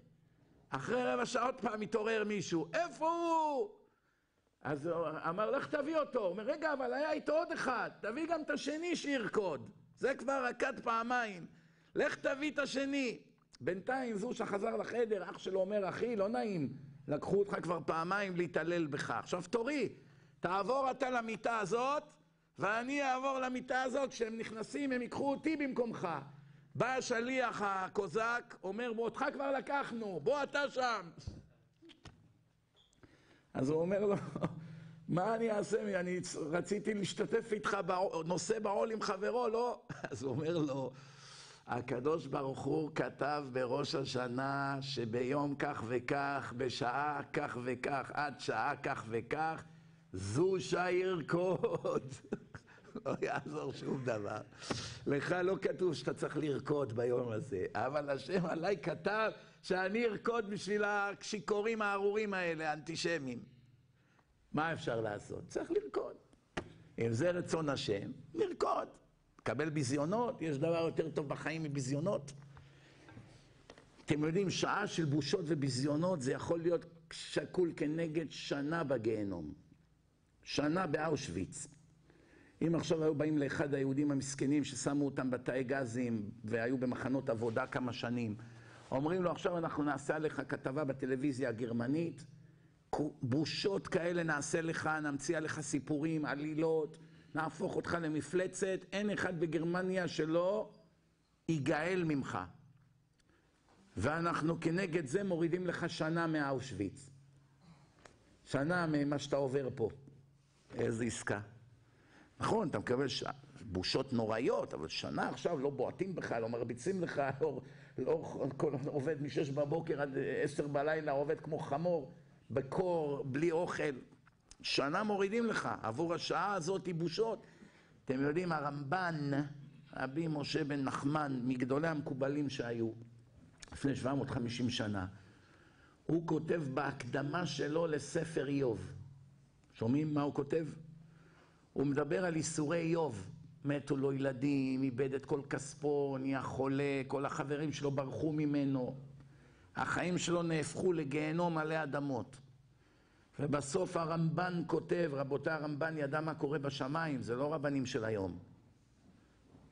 אחרי רבע שעה עוד פעם מתעורר מישהו, איפה הוא? אז הוא אמר, לך תביא אותו. הוא אומר, רגע, אבל היה איתו עוד אחד, תביא גם את השני שירקוד. זה כבר רקד פעמיים. לך תביא את השני. בינתיים זו שחזר לחדר, אח שלו אומר, אחי, לא נעים, לקחו אותך כבר פעמיים להתעלל בך. עכשיו תורי, תעבור אתה למיטה הזאת, ואני אעבור למיטה הזאת, כשהם נכנסים הם ייקחו אותי במקומך. בא השליח הקוזק, אומר, אותך כבר לקחנו, בוא אתה שם. אז הוא אומר לו, מה אני אעשה? אני רציתי להשתתף איתך, נושא בעול עם חברו, לא? אז הוא אומר לו, הקדוש ברוך הוא כתב בראש השנה שביום כך וכך, בשעה כך וכך, עד שעה כך וכך, זו שירקוד. לא יעזור שום דבר. לך לא כתוב שאתה צריך לרקוד ביום הזה, אבל השם עליי כתב שאני ארקוד בשביל השיכורים הארורים האלה, האנטישמים. מה אפשר לעשות? צריך לרקוד. אם זה רצון השם, לרקוד. לקבל ביזיונות, יש דבר יותר טוב בחיים מביזיונות. אתם יודעים, שעה של בושות וביזיונות זה יכול להיות שקול כנגד שנה בגיהנום. שנה באושוויץ. אם עכשיו היו באים לאחד היהודים המסכנים ששמו אותם בתאי גזים והיו במחנות עבודה כמה שנים, אומרים לו עכשיו אנחנו נעשה עליך כתבה בטלוויזיה הגרמנית, בושות כאלה נעשה לך, נמציא עליך סיפורים, עלילות, נהפוך אותך למפלצת, אין אחד בגרמניה שלא ייגאל ממך. ואנחנו כנגד זה מורידים לך שנה מאושוויץ. שנה ממה שאתה עובר פה. איזה עסקה. נכון, אתה מקבל. בושות נוראיות, אבל שנה עכשיו לא בועטים בך, לא מרביצים לך, לא, לא עובד משש בבוקר עד עשר בלילה, עובד כמו חמור, בקור, בלי אוכל. שנה מורידים לך, עבור השעה הזאת בושות. אתם יודעים, הרמב"ן, רבי משה בן נחמן, מגדולי המקובלים שהיו לפני 750 שנה, הוא כותב בהקדמה שלו לספר איוב. שומעים מה הוא כותב? הוא מדבר על איסורי איוב. מתו לו ילדים, איבד את כל כספו, נהיה חולה, כל החברים שלו ברחו ממנו. החיים שלו נהפכו לגיהנום עלי אדמות. ובסוף הרמב"ן כותב, רבותיי, הרמב"ן ידע מה קורה בשמיים, זה לא רבנים של היום.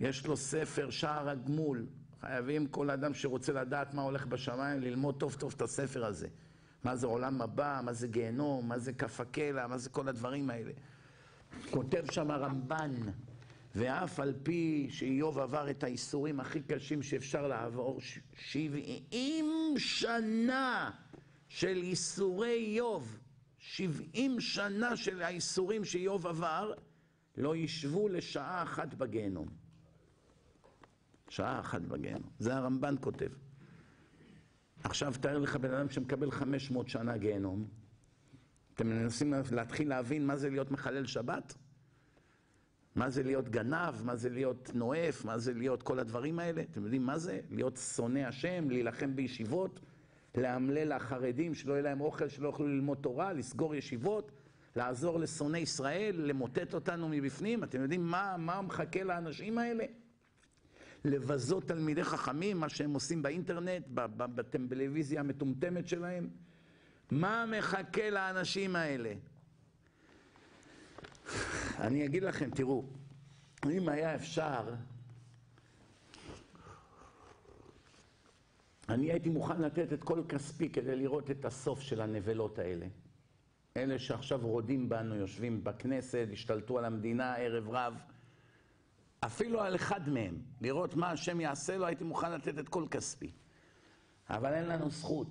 יש לו ספר, שער הגמול. חייבים כל אדם שרוצה לדעת מה הולך בשמיים, ללמוד טוב טוב את הספר הזה. מה זה עולם הבא, מה זה גיהנום, מה זה כף הקלע, מה זה כל הדברים האלה. כותב שם הרמב"ן, ואף על פי שאיוב עבר את האיסורים הכי קשים שאפשר לעבור, שבעים שנה של איסורי איוב, שבעים שנה של האיסורים שאיוב עבר, לא ישבו לשעה אחת בגיהנום. שעה אחת בגיהנום. זה הרמב"ן כותב. עכשיו תאר לך בן אדם שמקבל 500 שנה גיהנום. אתם מנסים להתחיל להבין מה זה להיות מחלל שבת? מה זה להיות גנב, מה זה להיות נואף, מה זה להיות כל הדברים האלה? אתם יודעים מה זה? להיות שונא השם, להילחם בישיבות, לאמלל לחרדים שלא יהיה להם אוכל, שלא יוכלו ללמוד תורה, לסגור ישיבות, לעזור לשונאי ישראל, למוטט אותנו מבפנים. אתם יודעים מה, מה מחכה לאנשים האלה? לבזות תלמידי חכמים, מה שהם עושים באינטרנט, בטלוויזיה המטומטמת שלהם. מה מחכה לאנשים האלה? אני אגיד לכם, תראו, אם היה אפשר, אני הייתי מוכן לתת את כל כספי כדי לראות את הסוף של הנבלות האלה. אלה שעכשיו רודים בנו, יושבים בכנסת, השתלטו על המדינה ערב רב. אפילו על אחד מהם, לראות מה השם יעשה לו, הייתי מוכן לתת את כל כספי. אבל אין לנו זכות.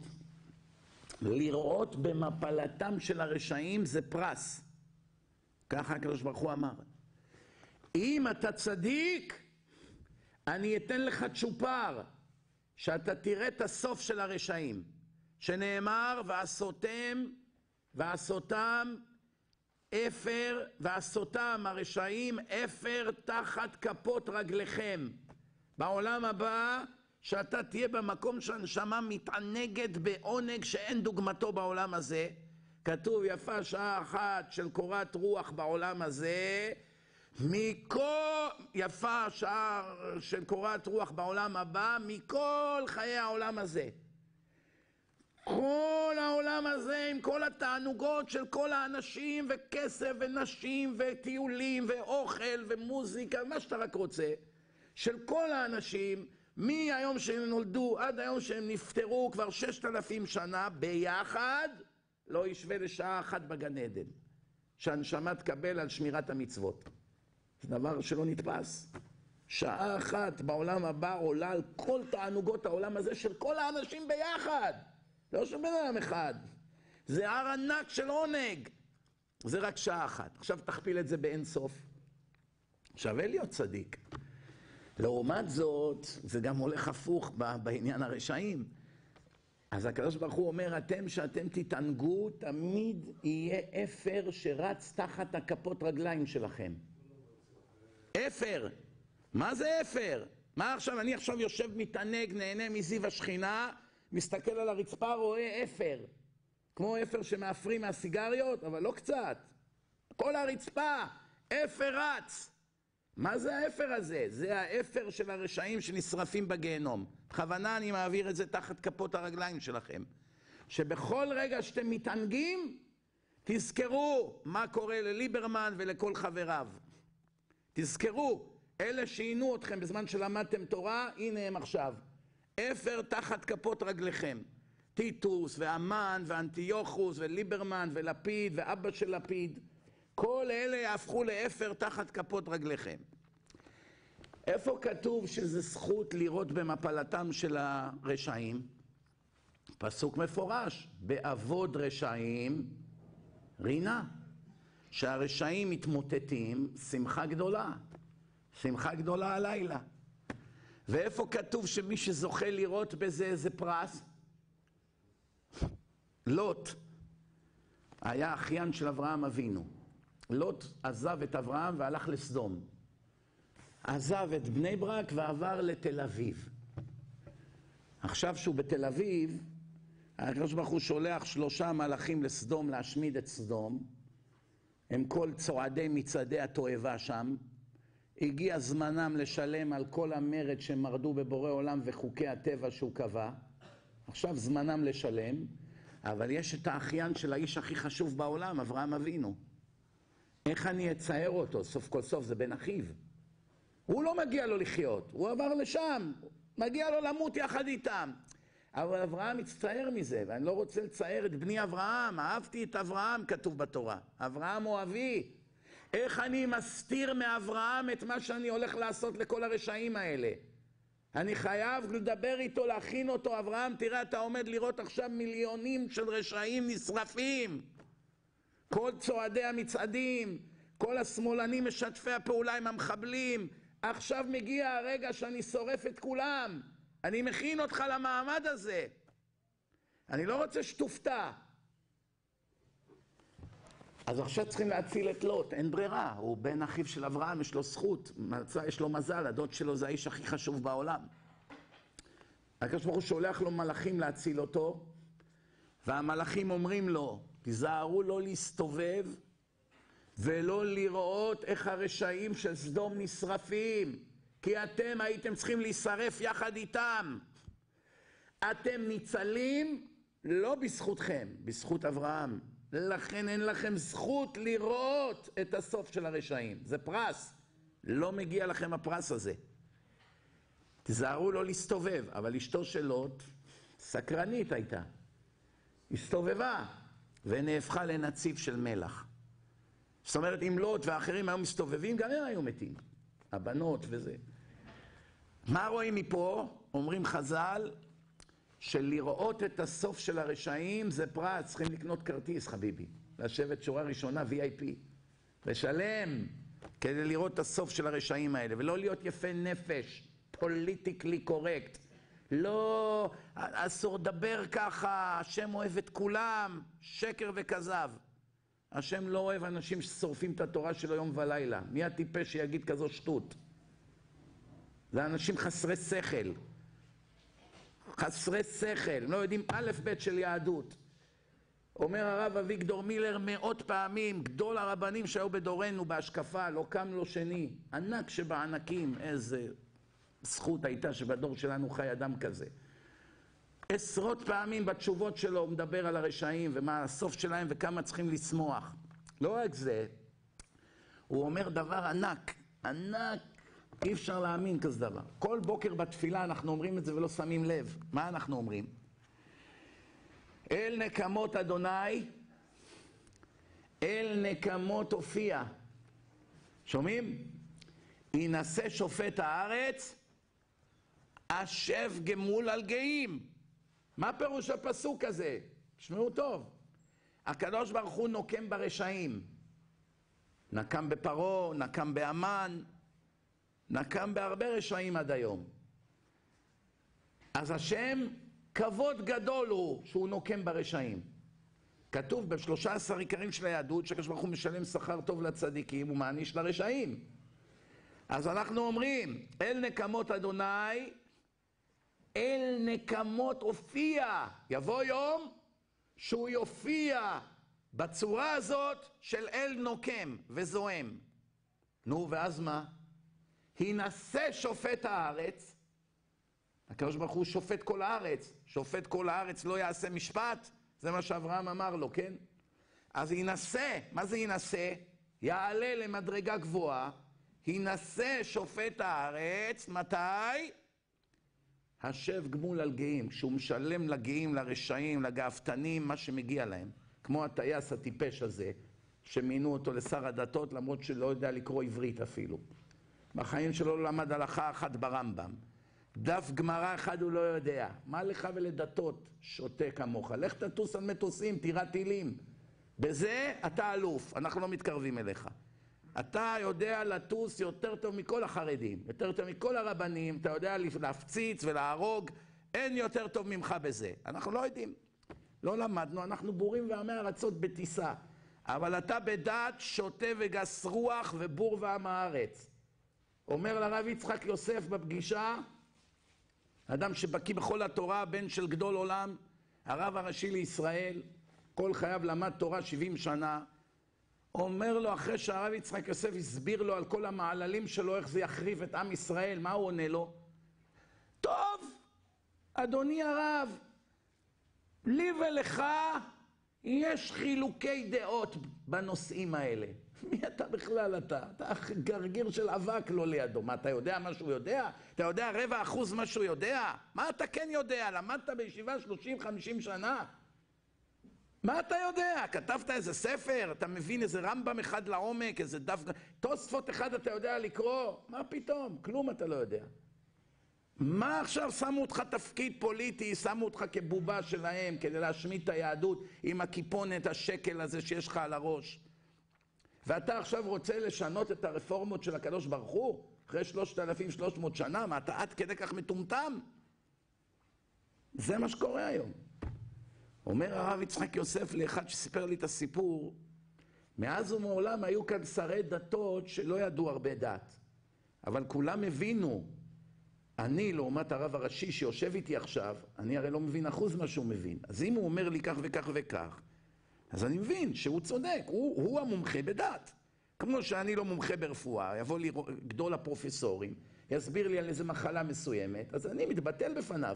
לראות במפלתם של הרשעים זה פרס. ככה הקדוש ברוך הוא אמר. אם אתה צדיק, אני אתן לך צ'ופר, שאתה תראה את הסוף של הרשעים, שנאמר, ועשותם, ועשותם אפר, ועשותם הרשעים אפר תחת כפות רגליכם. בעולם הבא, שאתה תהיה במקום שהנשמה מתענגת בעונג שאין דוגמתו בעולם הזה, כתוב יפה שעה אחת של קורת רוח בעולם הזה, מכל, יפה שעה של קורת רוח בעולם הבא, מכל חיי העולם הזה. כל העולם הזה עם כל התענוגות של כל האנשים וכסף ונשים וטיולים ואוכל ומוזיקה, מה שאתה רק רוצה, של כל האנשים, מהיום שהם נולדו עד היום שהם נפטרו כבר ששת אלפים שנה ביחד לא ישווה לשעה אחת בגן עדן, שהנשמה תקבל על שמירת המצוות. זה דבר שלא נתפס. שעה אחת בעולם הבא עולה על כל תענוגות העולם הזה של כל האנשים ביחד. לא של בן אדם אחד. זה הר ענק של עונג. זה רק שעה אחת. עכשיו תכפיל את זה באין סוף. שווה להיות צדיק. לעומת זאת, זה גם הולך הפוך בעניין הרשעים. אז הקדוש ברוך הוא אומר, אתם שאתם תתענגו, תמיד יהיה אפר שרץ תחת הכפות רגליים שלכם. אפר. מה זה אפר? מה עכשיו, אני עכשיו יושב מתענג, נהנה מזיו השכינה, מסתכל על הרצפה, רואה אפר. כמו אפר שמאפרים מהסיגריות, אבל לא קצת. כל הרצפה, אפר רץ. מה זה האפר הזה? זה האפר של הרשעים שנשרפים בגיהנום. בכוונה אני מעביר את זה תחת כפות הרגליים שלכם. שבכל רגע שאתם מתענגים, תזכרו מה קורה לליברמן ולכל חבריו. תזכרו, אלה שעינו אתכם בזמן שלמדתם תורה, הנה הם עכשיו. אפר תחת כפות רגליכם. טיטוס ואמן ואנטיוכוס וליברמן ולפיד ואבא של לפיד. כל אלה יהפכו לאפר תחת כפות רגליכם. איפה כתוב שזה זכות לראות במפלתם של הרשעים? פסוק מפורש, באבוד רשעים רינה. שהרשעים מתמוטטים, שמחה גדולה. שמחה גדולה הלילה. ואיפה כתוב שמי שזוכה לראות בזה איזה פרס? לוט היה אחיין של אברהם אבינו. לוט עזב את אברהם והלך לסדום. עזב את בני ברק ועבר לתל אביב. עכשיו שהוא בתל אביב, הקדוש ברוך הוא שולח שלושה מלאכים לסדום להשמיד את סדום. הם כל צועדי מצעדי התועבה שם. הגיע זמנם לשלם על כל המרד שהם מרדו בבורא עולם וחוקי הטבע שהוא קבע. עכשיו זמנם לשלם, אבל יש את האחיין של האיש הכי חשוב בעולם, אברהם אבינו. איך אני אצייר אותו? סוף כל סוף זה בן אחיו. הוא לא מגיע לו לחיות, הוא עבר לשם, מגיע לו למות יחד איתם. אבל אברהם מצטער מזה, ואני לא רוצה לצייר את בני אברהם, אהבתי את אברהם, כתוב בתורה. אברהם הוא אבי. איך אני מסתיר מאברהם את מה שאני הולך לעשות לכל הרשעים האלה? אני חייב לדבר איתו, להכין אותו. אברהם, תראה, אתה עומד לראות עכשיו מיליונים של רשעים נשרפים. כל צועדי המצעדים, כל השמאלנים משתפי הפעולה עם המחבלים. עכשיו מגיע הרגע שאני שורף את כולם. אני מכין אותך למעמד הזה. אני לא רוצה שתופתע. אז עכשיו צריכים להציל את לוט, אין ברירה, הוא בן אחיו של אברהם, יש לו זכות, יש לו מזל, הדוד שלו זה האיש הכי חשוב בעולם. הקדוש ברוך הוא שולח לו מלאכים להציל אותו, והמלאכים אומרים לו, תיזהרו לא להסתובב ולא לראות איך הרשעים של סדום נשרפים, כי אתם הייתם צריכים להישרף יחד איתם. אתם ניצלים לא בזכותכם, בזכות אברהם. לכן אין לכם זכות לראות את הסוף של הרשעים. זה פרס. לא מגיע לכם הפרס הזה. תיזהרו לא להסתובב, אבל אשתו של לוט סקרנית הייתה. הסתובבה ונהפכה לנציב של מלח. זאת אומרת, אם לוט ואחרים היו מסתובבים, גם הם היו מתים. הבנות וזה. מה רואים מפה? אומרים חז"ל, שלראות את הסוף של הרשעים זה פרט, צריכים לקנות כרטיס, חביבי. לשבת שורה ראשונה, VIP. לשלם כדי לראות את הסוף של הרשעים האלה, ולא להיות יפה נפש, פוליטיקלי קורקט. לא, אסור לדבר ככה, השם אוהב את כולם, שקר וכזב. השם לא אוהב אנשים ששורפים את התורה שלו יום ולילה. מי הטיפש שיגיד כזו שטות? זה אנשים חסרי שכל. חסרי שכל, הם לא יודעים א' ב' של יהדות. אומר הרב אביגדור מילר מאות פעמים, גדול הרבנים שהיו בדורנו בהשקפה, לא קם לו שני, ענק שבענקים, איזה זכות הייתה שבדור שלנו חי אדם כזה. עשרות פעמים בתשובות שלו הוא מדבר על הרשעים ומה הסוף שלהם וכמה צריכים לשמוח. לא רק זה, הוא אומר דבר ענק, ענק, אי אפשר להאמין כזה דבר. כל בוקר בתפילה אנחנו אומרים את זה ולא שמים לב. מה אנחנו אומרים? אל נקמות אדוני, אל נקמות הופיע. שומעים? ינסה שופט הארץ, אשב גמול על גאים. מה פירוש הפסוק הזה? תשמעו טוב. הקדוש ברוך הוא נוקם ברשעים. נקם בפרעה, נקם באמן, נקם בהרבה רשעים עד היום. אז השם, כבוד גדול הוא שהוא נוקם ברשעים. כתוב בשלושה עשר עיקרים של היהדות שהקדוש ברוך הוא משלם שכר טוב לצדיקים ומעניש לרשעים. אז אנחנו אומרים, אל נקמות אדוני, אל נקמות הופיע. יבוא יום שהוא יופיע בצורה הזאת של אל נוקם וזועם. נו, ואז מה? הינשא שופט הארץ, הקדוש ברוך הוא שופט כל הארץ, שופט כל הארץ לא יעשה משפט, זה מה שאברהם אמר לו, כן? אז יינשא, מה זה יינשא? יעלה למדרגה גבוהה, יינשא שופט הארץ, מתי? השב גמול על גאים, כשהוא משלם לגאים, לרשעים, לגאוותנים, מה שמגיע להם. כמו הטייס הטיפש הזה, שמינו אותו לשר הדתות, למרות שלא יודע לקרוא עברית אפילו. בחיים שלו לא למד הלכה אחת ברמב"ם. דף גמרא אחד הוא לא יודע. מה לך ולדתות שותה כמוך? לך תטוס על מטוסים, תירה טילים. בזה אתה אלוף, אנחנו לא מתקרבים אליך. אתה יודע לטוס יותר טוב מכל החרדים, יותר טוב מכל הרבנים, אתה יודע להפציץ ולהרוג, אין יותר טוב ממך בזה. אנחנו לא יודעים. לא למדנו, אנחנו בורים ועמי ארצות בטיסה. אבל אתה בדעת שוטה וגס רוח ובור ועם הארץ. אומר לרב יצחק יוסף בפגישה, אדם שבקיא בכל התורה, בן של גדול עולם, הרב הראשי לישראל, כל חייו למד תורה 70 שנה, אומר לו אחרי שהרב יצחק יוסף הסביר לו על כל המעללים שלו, איך זה יחריב את עם ישראל, מה הוא עונה לו? טוב, אדוני הרב, לי ולך יש חילוקי דעות בנושאים האלה. מי אתה בכלל אתה? אתה גרגיר של אבק לא לידו. מה, אתה יודע מה שהוא יודע? אתה יודע רבע אחוז מה שהוא יודע? מה אתה כן יודע? למדת בישיבה 30-50 שנה? מה אתה יודע? כתבת איזה ספר? אתה מבין איזה רמב"ם אחד לעומק? איזה דף... תוספות אחד אתה יודע לקרוא? מה פתאום? כלום אתה לא יודע. מה עכשיו שמו אותך תפקיד פוליטי, שמו אותך כבובה שלהם כדי להשמיד את היהדות עם הכיפונת, השקל הזה שיש לך על הראש? ואתה עכשיו רוצה לשנות את הרפורמות של הקדוש ברוך הוא? אחרי שלושת אלפים שלוש מאות שנה? מה, אתה עד כדי כך מטומטם? זה מה שקורה היום. אומר הרב יצחק יוסף לאחד שסיפר לי את הסיפור, מאז ומעולם היו כאן שרי דתות שלא ידעו הרבה דת, אבל כולם הבינו. אני, לעומת הרב הראשי שיושב איתי עכשיו, אני הרי לא מבין אחוז מה שהוא מבין. אז אם הוא אומר לי כך וכך וכך, אז אני מבין שהוא צודק, הוא, הוא המומחה בדת. כמו שאני לא מומחה ברפואה, יבוא לי גדול הפרופסורים, יסביר לי על איזה מחלה מסוימת, אז אני מתבטל בפניו.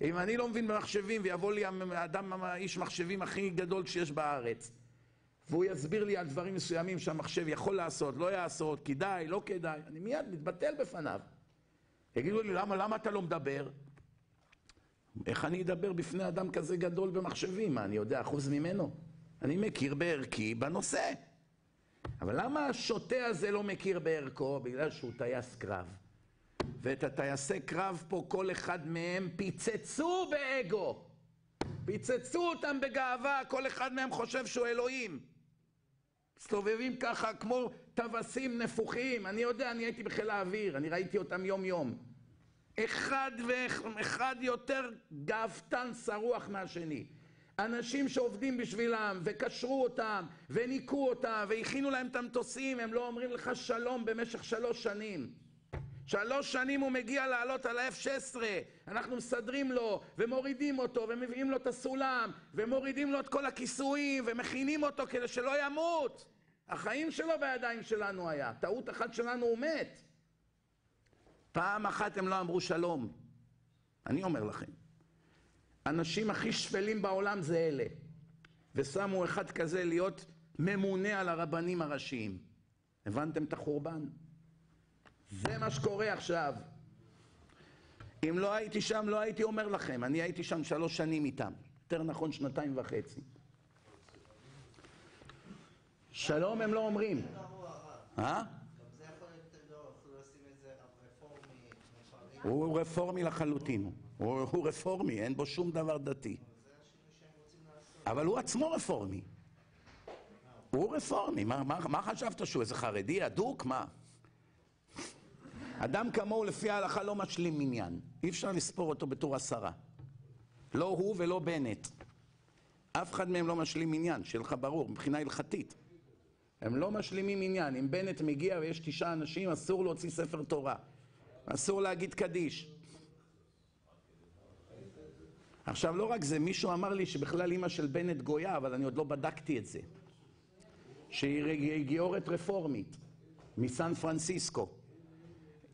אם אני לא מבין במחשבים ויבוא לי האדם, האיש מחשבים הכי גדול שיש בארץ, והוא יסביר לי על דברים מסוימים שהמחשב יכול לעשות, לא יעשות, כדאי, לא כדאי, אני מיד מתבטל בפניו. יגידו לי, למה, למה אתה לא מדבר? איך אני אדבר בפני אדם כזה גדול במחשבים? מה, אני יודע אחוז ממנו? אני מכיר בערכי בנושא. אבל למה השוטה הזה לא מכיר בערכו? בגלל שהוא טייס קרב. ואת הטייסי קרב פה, כל אחד מהם פיצצו באגו. פיצצו אותם בגאווה, כל אחד מהם חושב שהוא אלוהים. מסתובבים ככה כמו טווסים נפוחים. אני יודע, אני הייתי בחיל האוויר, אני ראיתי אותם יום יום. אחד ואחד יותר גאוותן שרוח מהשני. אנשים שעובדים בשבילם, וקשרו אותם, וניקו אותם, והכינו להם את המטוסים, הם לא אומרים לך שלום במשך שלוש שנים. שלוש שנים הוא מגיע לעלות על ה-F-16, אנחנו מסדרים לו, ומורידים אותו, ומביאים לו את הסולם, ומורידים לו את כל הכיסויים, ומכינים אותו כדי שלא ימות. החיים שלו בידיים שלנו היה. טעות אחת שלנו הוא מת. פעם אחת הם לא אמרו שלום. אני אומר לכם. האנשים הכי שפלים בעולם זה אלה. ושמו אחד כזה להיות ממונה על הרבנים הראשיים. הבנתם את החורבן? זה מה שקורה עכשיו. אם לא הייתי שם, לא הייתי אומר לכם. אני הייתי שם שלוש שנים איתם. יותר נכון, שנתיים וחצי. שלום הם לא אומרים. אה? הוא רפורמי לחלוטין. הוא, הוא רפורמי, אין בו שום דבר דתי. אבל הוא עצמו רפורמי. הוא רפורמי, מה, מה, מה חשבת שהוא איזה חרדי אדוק? מה? אדם כמוהו לפי ההלכה לא משלים מניין. אי אפשר לספור אותו בתור עשרה. לא הוא ולא בנט. אף אחד מהם לא משלים מניין, שיהיה לך ברור, מבחינה הלכתית. הם לא משלימים עניין. אם בנט מגיע ויש תשעה אנשים, אסור להוציא ספר תורה. אסור להגיד קדיש. עכשיו, לא רק זה, מישהו אמר לי שבכלל אימא של בנט גויה, אבל אני עוד לא בדקתי את זה. שהיא גיורת רפורמית מסן פרנסיסקו.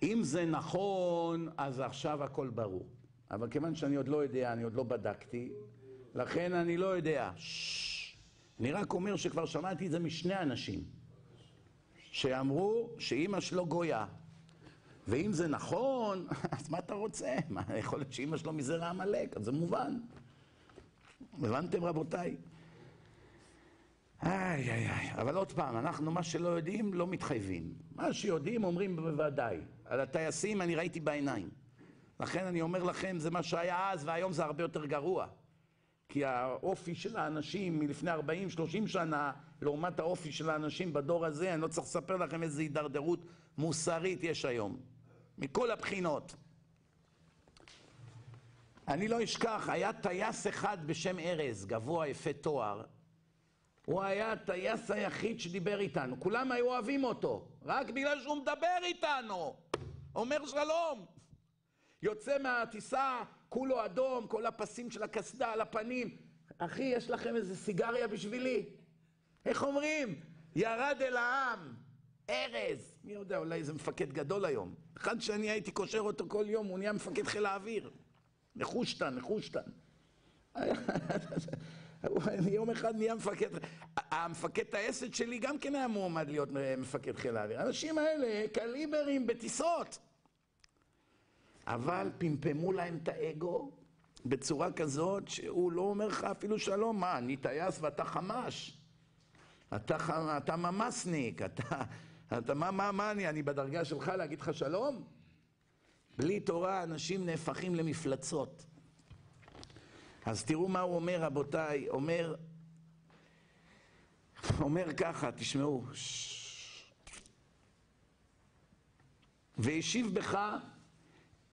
אם זה נכון, אז עכשיו הכל ברור. אבל כיוון שאני עוד לא יודע, אני עוד לא בדקתי, לכן אני לא יודע. אני רק אומר שכבר שמעתי את זה משני אנשים, שאמרו שאימא שלו גויה. ואם זה נכון, אז מה אתה רוצה? מה, יכול להיות שאימא שלו מזרע עמלק, אז זה מובן. הבנתם רבותיי? איי איי איי, אבל עוד פעם, אנחנו מה שלא יודעים לא מתחייבים. מה שיודעים אומרים בוודאי. על הטייסים אני ראיתי בעיניים. לכן אני אומר לכם, זה מה שהיה אז והיום זה הרבה יותר גרוע. כי האופי של האנשים מלפני 40-30 שנה, לעומת האופי של האנשים בדור הזה, אני לא צריך לספר לכם איזו הידרדרות מוסרית יש היום. מכל הבחינות. אני לא אשכח, היה טייס אחד בשם ארז, גבוה, יפה תואר. הוא היה הטייס היחיד שדיבר איתנו. כולם היו אוהבים אותו, רק בגלל שהוא מדבר איתנו. אומר שלום. יוצא מהטיסה, כולו אדום, כל הפסים של הקסדה על הפנים. אחי, יש לכם איזה סיגריה בשבילי? איך אומרים? ירד אל העם. ארז, מי יודע, אולי איזה מפקד גדול היום. אחד שאני הייתי קושר אותו כל יום, הוא נהיה מפקד חיל האוויר. נחושתן, נחושתן. יום אחד נהיה מפקד, המפקד טייסת שלי גם כן היה מועמד להיות מפקד חיל האוויר. האנשים האלה קליברים בטיסות. אבל פמפמו להם את האגו בצורה כזאת שהוא לא אומר לך אפילו שלום, מה, אני טייס ואתה חמש. אתה, אתה ממסניק, אתה, אתה, מה, מה, מה אני, אני בדרגה שלך להגיד לך שלום? בלי תורה אנשים נהפכים למפלצות. אז תראו מה הוא אומר, רבותיי, אומר, אומר ככה, תשמעו. והשיב בך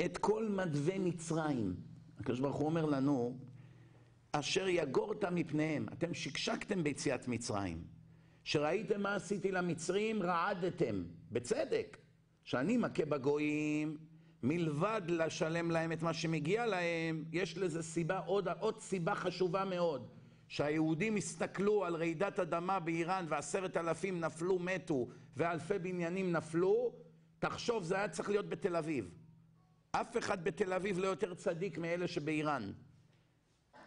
את כל מדווה מצרים. הקדוש ברוך הוא אומר לנו, אשר יגורת מפניהם. אתם שקשקתם ביציאת מצרים. שראיתם מה עשיתי למצרים, רעדתם, בצדק. שאני מכה בגויים, מלבד לשלם להם את מה שמגיע להם, יש לזה סיבה, עוד, עוד סיבה חשובה מאוד. שהיהודים הסתכלו על רעידת אדמה באיראן ועשרת אלפים נפלו, מתו, ואלפי בניינים נפלו, תחשוב, זה היה צריך להיות בתל אביב. אף אחד בתל אביב לא יותר צדיק מאלה שבאיראן.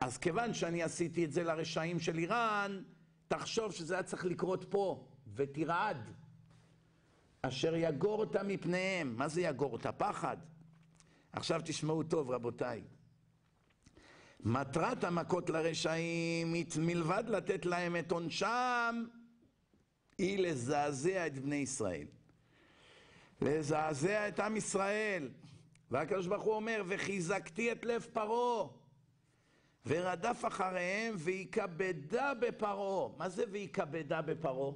אז כיוון שאני עשיתי את זה לרשעים של איראן, תחשוב שזה היה צריך לקרות פה, ותרעד. אשר יגור אותה מפניהם. מה זה יגור אותה? פחד. עכשיו תשמעו טוב, רבותיי. מטרת המכות לרשעים, מלבד לתת להם את עונשם, היא לזעזע את בני ישראל. לזעזע את עם ישראל. והקדוש ברוך הוא אומר, וחיזקתי את לב פרעה, ורדף אחריהם, ויקבדה בפרעה. מה זה ויקבדה בפרעה?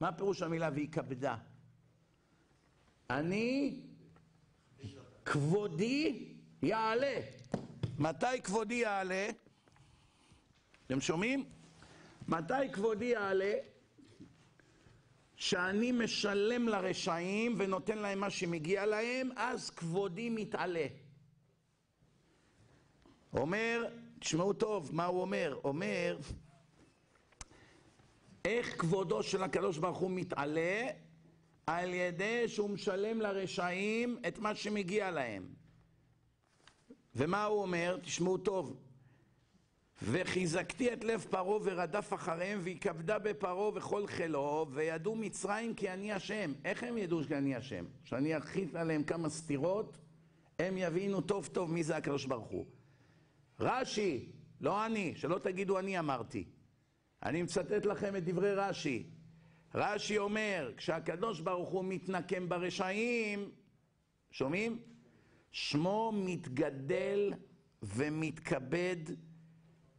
מה פירוש המילה ויקבדה? אני, כבודי יעלה. מתי כבודי יעלה? אתם שומעים? מתי כבודי יעלה? שאני משלם לרשעים ונותן להם מה שמגיע להם, אז כבודי מתעלה. אומר, תשמעו טוב מה הוא אומר, אומר איך כבודו של הקדוש ברוך הוא מתעלה? על ידי שהוא משלם לרשעים את מה שמגיע להם. ומה הוא אומר? תשמעו טוב. וחיזקתי את לב פרעה ורדף אחריהם ויכבדה בפרעה וכל חילו וידעו מצרים כי אני השם. איך הם ידעו כי אני השם? שאני ארחיק עליהם כמה סתירות, הם יבינו טוב טוב מי זה הקדוש ברוך הוא. רש"י, לא אני, שלא תגידו אני אמרתי. אני מצטט לכם את דברי רש"י. רש"י אומר, כשהקדוש ברוך הוא מתנקם ברשעים, שומעים? שמו מתגדל ומתכבד,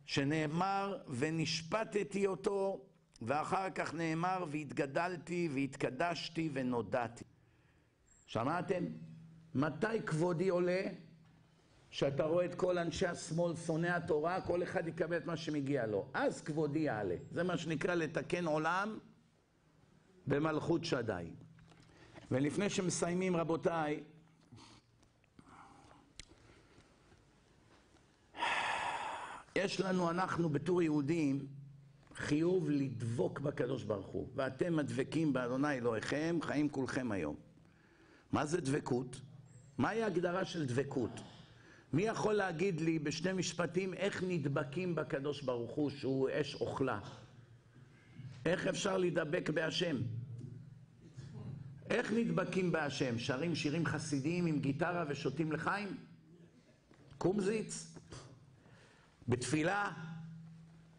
שנאמר, ונשפטתי אותו, ואחר כך נאמר, והתגדלתי והתקדשתי ונודעתי. שמעתם? מתי כבודי עולה? שאתה רואה את כל אנשי השמאל שונאי התורה, כל אחד יקבל את מה שמגיע לו. אז כבודי יעלה. זה מה שנקרא לתקן עולם במלכות שדי. ולפני שמסיימים, רבותיי, יש לנו, אנחנו בתור יהודים, חיוב לדבוק בקדוש ברוך הוא. ואתם הדבקים באדוני אלוהיכם, חיים כולכם היום. מה זה דבקות? מהי ההגדרה של דבקות? מי יכול להגיד לי בשני משפטים איך נדבקים בקדוש ברוך הוא שהוא אש אוכלה? איך אפשר להידבק בהשם? איך נדבקים בהשם? שרים שירים חסידיים עם גיטרה ושותים לחיים? קומזיץ? בתפילה?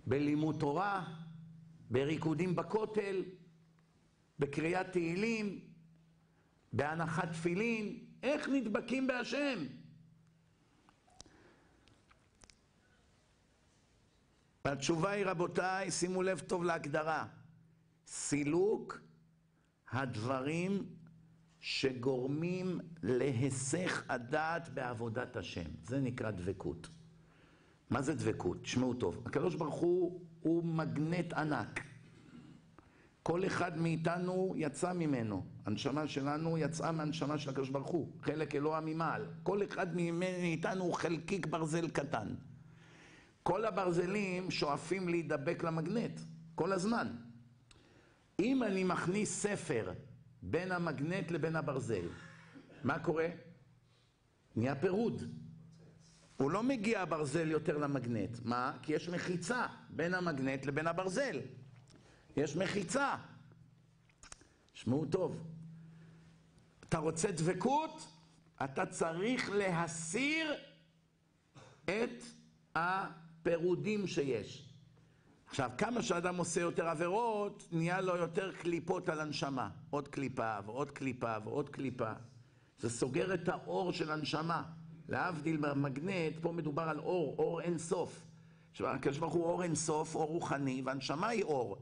בלימוד תורה? בריקודים בכותל? בקריאת תהילים? בהנחת תפילין? איך נדבקים בהשם? והתשובה היא, רבותיי, שימו לב טוב להגדרה. סילוק הדברים שגורמים להיסח הדעת בעבודת השם. זה נקרא דבקות. מה זה דבקות? תשמעו טוב. הקדוש ברוך הוא הוא מגנט ענק. כל אחד מאיתנו יצא ממנו. הנשמה שלנו יצאה מהנשמה של הקדוש ברוך הוא. חלק אלוה ממעל. כל אחד מאיתנו הוא חלקיק ברזל קטן. כל הברזלים שואפים להידבק למגנט, כל הזמן. אם אני מכניס ספר בין המגנט לבין הברזל, מה קורה? נהיה פירוד. הוא לא מגיע הברזל יותר למגנט. מה? כי יש מחיצה בין המגנט לבין הברזל. יש מחיצה. שמעו טוב. אתה רוצה דבקות? אתה צריך להסיר את הפירודים שיש. עכשיו, כמה שאדם עושה יותר עבירות, נהיה לו יותר קליפות על הנשמה. עוד קליפה ועוד קליפה ועוד קליפה. זה סוגר את האור של הנשמה. להבדיל מהמגנט, פה מדובר על אור, אור אין סוף. הקדוש ברוך הוא אור אין סוף, אור רוחני, והנשמה היא אור.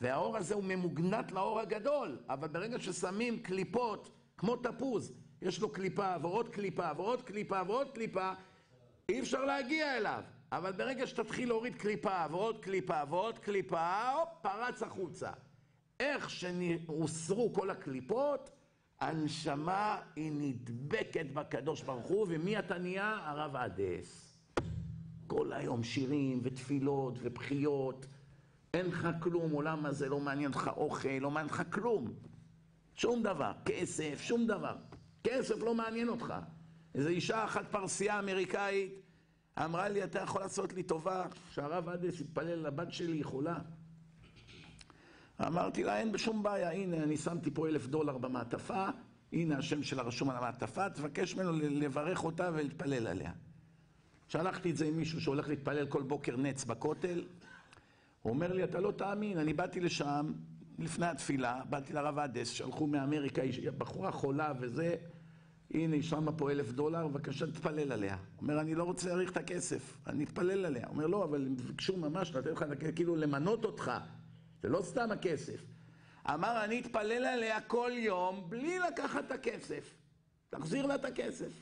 והאור הזה הוא ממוגנט לאור הגדול, אבל ברגע ששמים קליפות, כמו תפוז, יש לו קליפה ועוד קליפה ועוד קליפה ועוד קליפה, אי אפשר להגיע אליו. אבל ברגע שתתחיל להוריד קליפה ועוד קליפה ועוד קליפה, הופ, פרץ החוצה. איך שהוסרו כל הקליפות, הנשמה היא נדבקת בקדוש ברוך הוא, ומי אתה נהיה? הרב עדס. כל היום שירים ותפילות ובכיות, אין לך כלום, עולם הזה לא מעניין אותך אוכל, לא מעניין אותך כלום. שום דבר, כסף, שום דבר. כסף לא מעניין אותך. איזו אישה אחת פרסייה אמריקאית אמרה לי, אתה יכול לעשות לי טובה שהרב עדס יתפלל לבת שלי, היא חולה. אמרתי לה, אין בשום בעיה, הנה, אני שמתי פה אלף דולר במעטפה, הנה השם שלה רשום על המעטפה, תבקש ממנו לברך אותה ולהתפלל עליה. שלחתי את זה עם מישהו שהולך להתפלל כל בוקר נץ בכותל, הוא אומר לי, אתה לא תאמין, אני באתי לשם לפני התפילה, באתי לרב אדס, שלחו מאמריקה, בחורה חולה וזה, הנה, היא שמה פה אלף דולר, בבקשה תתפלל עליה. אומר, אני לא רוצה להאריך את הכסף, אני אתפלל עליה. אומר, לא, אבל הם ביקשו ממש לתת לך, כאילו למנות אותך, זה לא סתם הכסף. אמר, אני אתפלל עליה כל יום, בלי לקחת את הכסף. תחזיר לה את הכסף.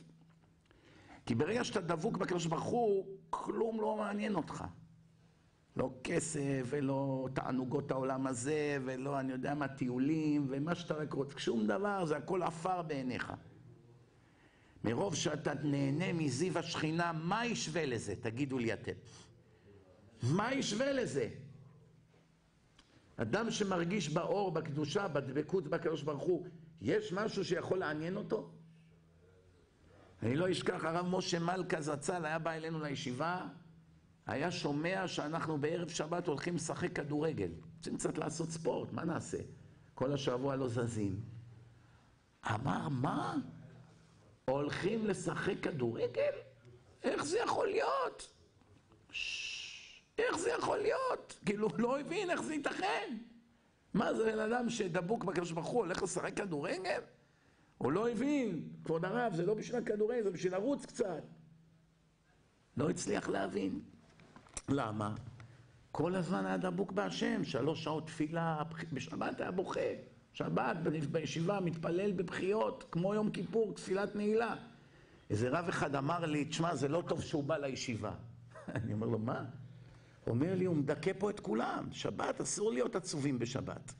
כי ברגע שאתה דבוק בקדוש ברוך הוא, כלום לא מעניין אותך. לא כסף, ולא תענוגות העולם הזה, ולא, אני יודע מה, טיולים, ומה שאתה רק רוצה. שום דבר, זה הכל עפר בעיניך. מרוב שאתה נהנה מזיו השכינה, מה ישווה לזה? תגידו לי אתם. מה ישווה לזה? אדם שמרגיש באור, בקדושה, בדבקות בקדוש ברוך הוא, יש משהו שיכול לעניין אותו? אני לא אשכח, הרב משה מלכה זצ"ל היה בא אלינו לישיבה, היה שומע שאנחנו בערב שבת הולכים לשחק כדורגל. רוצים קצת לעשות ספורט, מה נעשה? כל השבוע לא זזים. אמר, מה? הולכים לשחק כדורגל? איך זה יכול להיות? איך זה יכול להיות? כאילו, לא הבין איך זה ייתכן. מה זה בן אדם שדבוק בקדוש ברוך הוא הולך לשחק כדורגל? הוא לא הבין, כבוד הרב, זה לא בשביל הכדורגל, זה בשביל לרוץ קצת. לא הצליח להבין. למה? כל הזמן היה דבוק בהשם, שלוש שעות תפילה, בשבת היה בוכה. שבת בישיבה מתפלל בבכיות, כמו יום כיפור, תפילת נעילה. איזה רב אחד אמר לי, תשמע, זה לא טוב שהוא בא לישיבה. אני אומר לו, מה? הוא אומר לי, הוא מדכא פה את כולם. שבת, אסור להיות עצובים בשבת.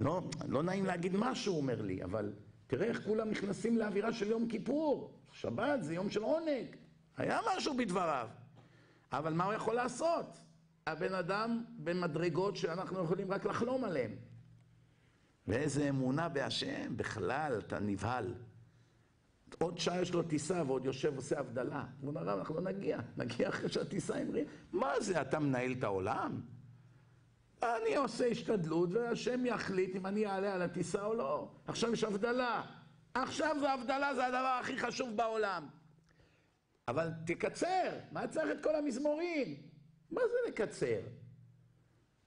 לא, לא נעים להגיד משהו, הוא אומר לי, אבל תראה איך כולם נכנסים לאווירה של יום כיפור. שבת זה יום של עונג. היה משהו בדבריו. אבל מה הוא יכול לעשות? הבן אדם במדרגות שאנחנו יכולים רק לחלום עליהן. ואיזה אמונה בהשם, בכלל, אתה נבהל. עוד שעה יש לו טיסה ועוד יושב ועושה הבדלה. הוא אומר, אנחנו לא נגיע, נגיע אחרי שהטיסה המריאה. מה זה, אתה מנהל את העולם? אני עושה השתדלות והשם יחליט אם אני אעלה על הטיסה או לא. עכשיו יש הבדלה. עכשיו זה הבדלה, זה הדבר הכי חשוב בעולם. אבל תקצר, מה צריך את כל המזמורים? מה זה לקצר?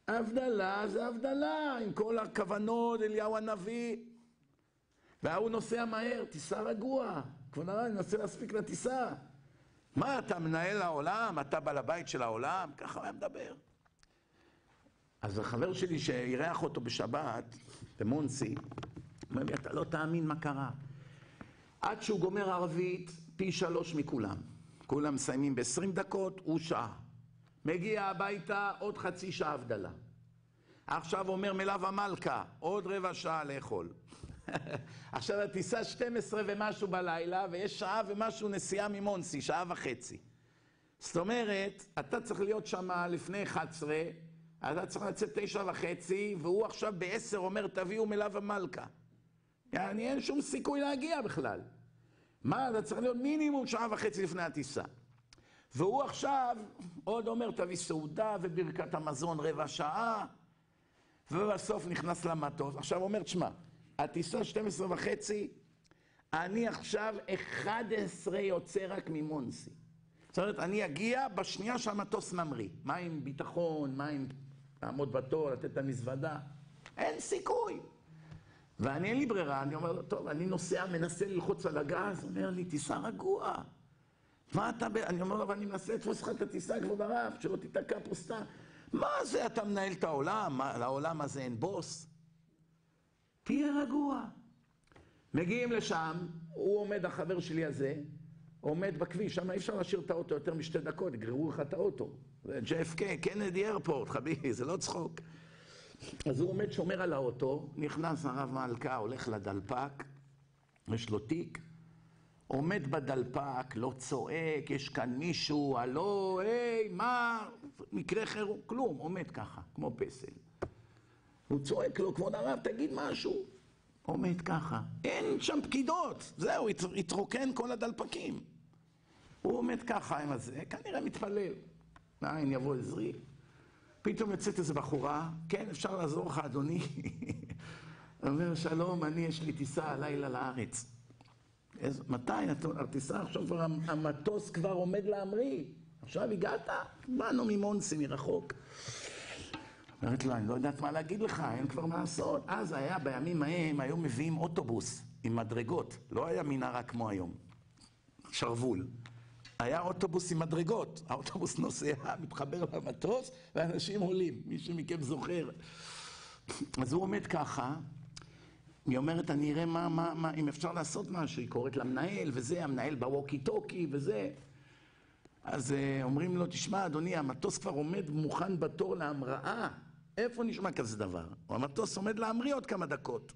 הבדלה זה הבדלה, עם כל הכוונות, אליהו הנביא. וההוא נוסע מהר, טיסה רגוע. כבוד הרב, אני מנסה להספיק לטיסה. מה, אתה מנהל העולם? אתה בעל הבית של העולם? ככה הוא היה מדבר. אז החבר שלי שאירח אותו בשבת, במונסי, אומר לי, אתה לא תאמין מה קרה. עד שהוא גומר ערבית, פי שלוש מכולם. כולם מסיימים ב-20 דקות, הוא שעה. מגיע הביתה, עוד חצי שעה הבדלה. עכשיו אומר מלאו המלכה, עוד רבע שעה לאכול. עכשיו הטיסה 12 ומשהו בלילה, ויש שעה ומשהו נסיעה ממונסי, שעה וחצי. זאת אומרת, אתה צריך להיות שם לפני 11, אתה צריך לצאת תשע וחצי, והוא עכשיו בעשר אומר, תביאו מלאו המלכה. יעני, אין שום סיכוי להגיע בכלל. מה, אתה צריך להיות מינימום שעה וחצי לפני הטיסה. והוא עכשיו עוד אומר, תביא סעודה וברכת המזון רבע שעה, ובסוף נכנס למטוס. עכשיו הוא אומר, תשמע, הטיסה 12 וחצי, אני עכשיו 11 יוצא רק ממונסי. זאת אומרת, אני אגיע בשנייה שהמטוס ממריא. מה עם ביטחון, מה עם לעמוד בתור, לתת את המזוודה? אין סיכוי. ואני אין לי ברירה, אני אומר לו, טוב, אני נוסע, מנסה ללחוץ על הגז, אומר לי, תיסע רגוע. מה אתה. אני אומר לו, אני מנסה לתפוס לך את הטיסה, כבוד הרב, שלא תיתקע פה סתם. מה זה, אתה מנהל את העולם? לעולם הזה אין בוס? תהיה רגוע. מגיעים לשם, הוא עומד, החבר שלי הזה, עומד בכביש, שם אי אפשר להשאיר את האוטו יותר משתי דקות, יגררו לך את האוטו. זה JFK, קנדי איירפורט, חביבי, זה לא צחוק. אז הוא עומד שומר על האוטו, נכנס הרב מלכה, הולך לדלפק, יש לו תיק, עומד בדלפק, לא צועק, יש כאן מישהו, הלו, היי, מה, מקרה חירום, כלום, עומד ככה, כמו פסל. הוא צועק לו, כבוד הרב, תגיד משהו. עומד ככה, אין שם פקידות, זהו, התרוקן כל הדלפקים. הוא עומד ככה עם הזה, כנראה מתפלל. מאין יבוא עזרי. פתאום יוצאת איזו בחורה, כן, אפשר לעזור לך, אדוני. אומר, שלום, אני, יש לי טיסה הלילה לארץ. מתי הטיסה? עכשיו כבר המטוס כבר עומד להמריא. עכשיו הגעת? באנו ממונסי, מרחוק. אומרת לו, אני לא יודעת מה להגיד לך, אין כבר מה לעשות. אז היה, בימים ההם, היו מביאים אוטובוס עם מדרגות. לא היה מנהרה כמו היום. שרוול. היה אוטובוס עם מדרגות. האוטובוס נוסע, מתחבר למטוס, ואנשים עולים. מי שמכם זוכר. אז הוא עומד ככה, היא אומרת, אני אראה מה, מה, מה, אם אפשר לעשות משהו. היא קוראת למנהל, וזה, המנהל בווקי טוקי, וזה. אז אה, אומרים לו, תשמע, אדוני, המטוס כבר עומד מוכן בתור להמראה. איפה נשמע כזה דבר? המטוס עומד להמריא עוד כמה דקות.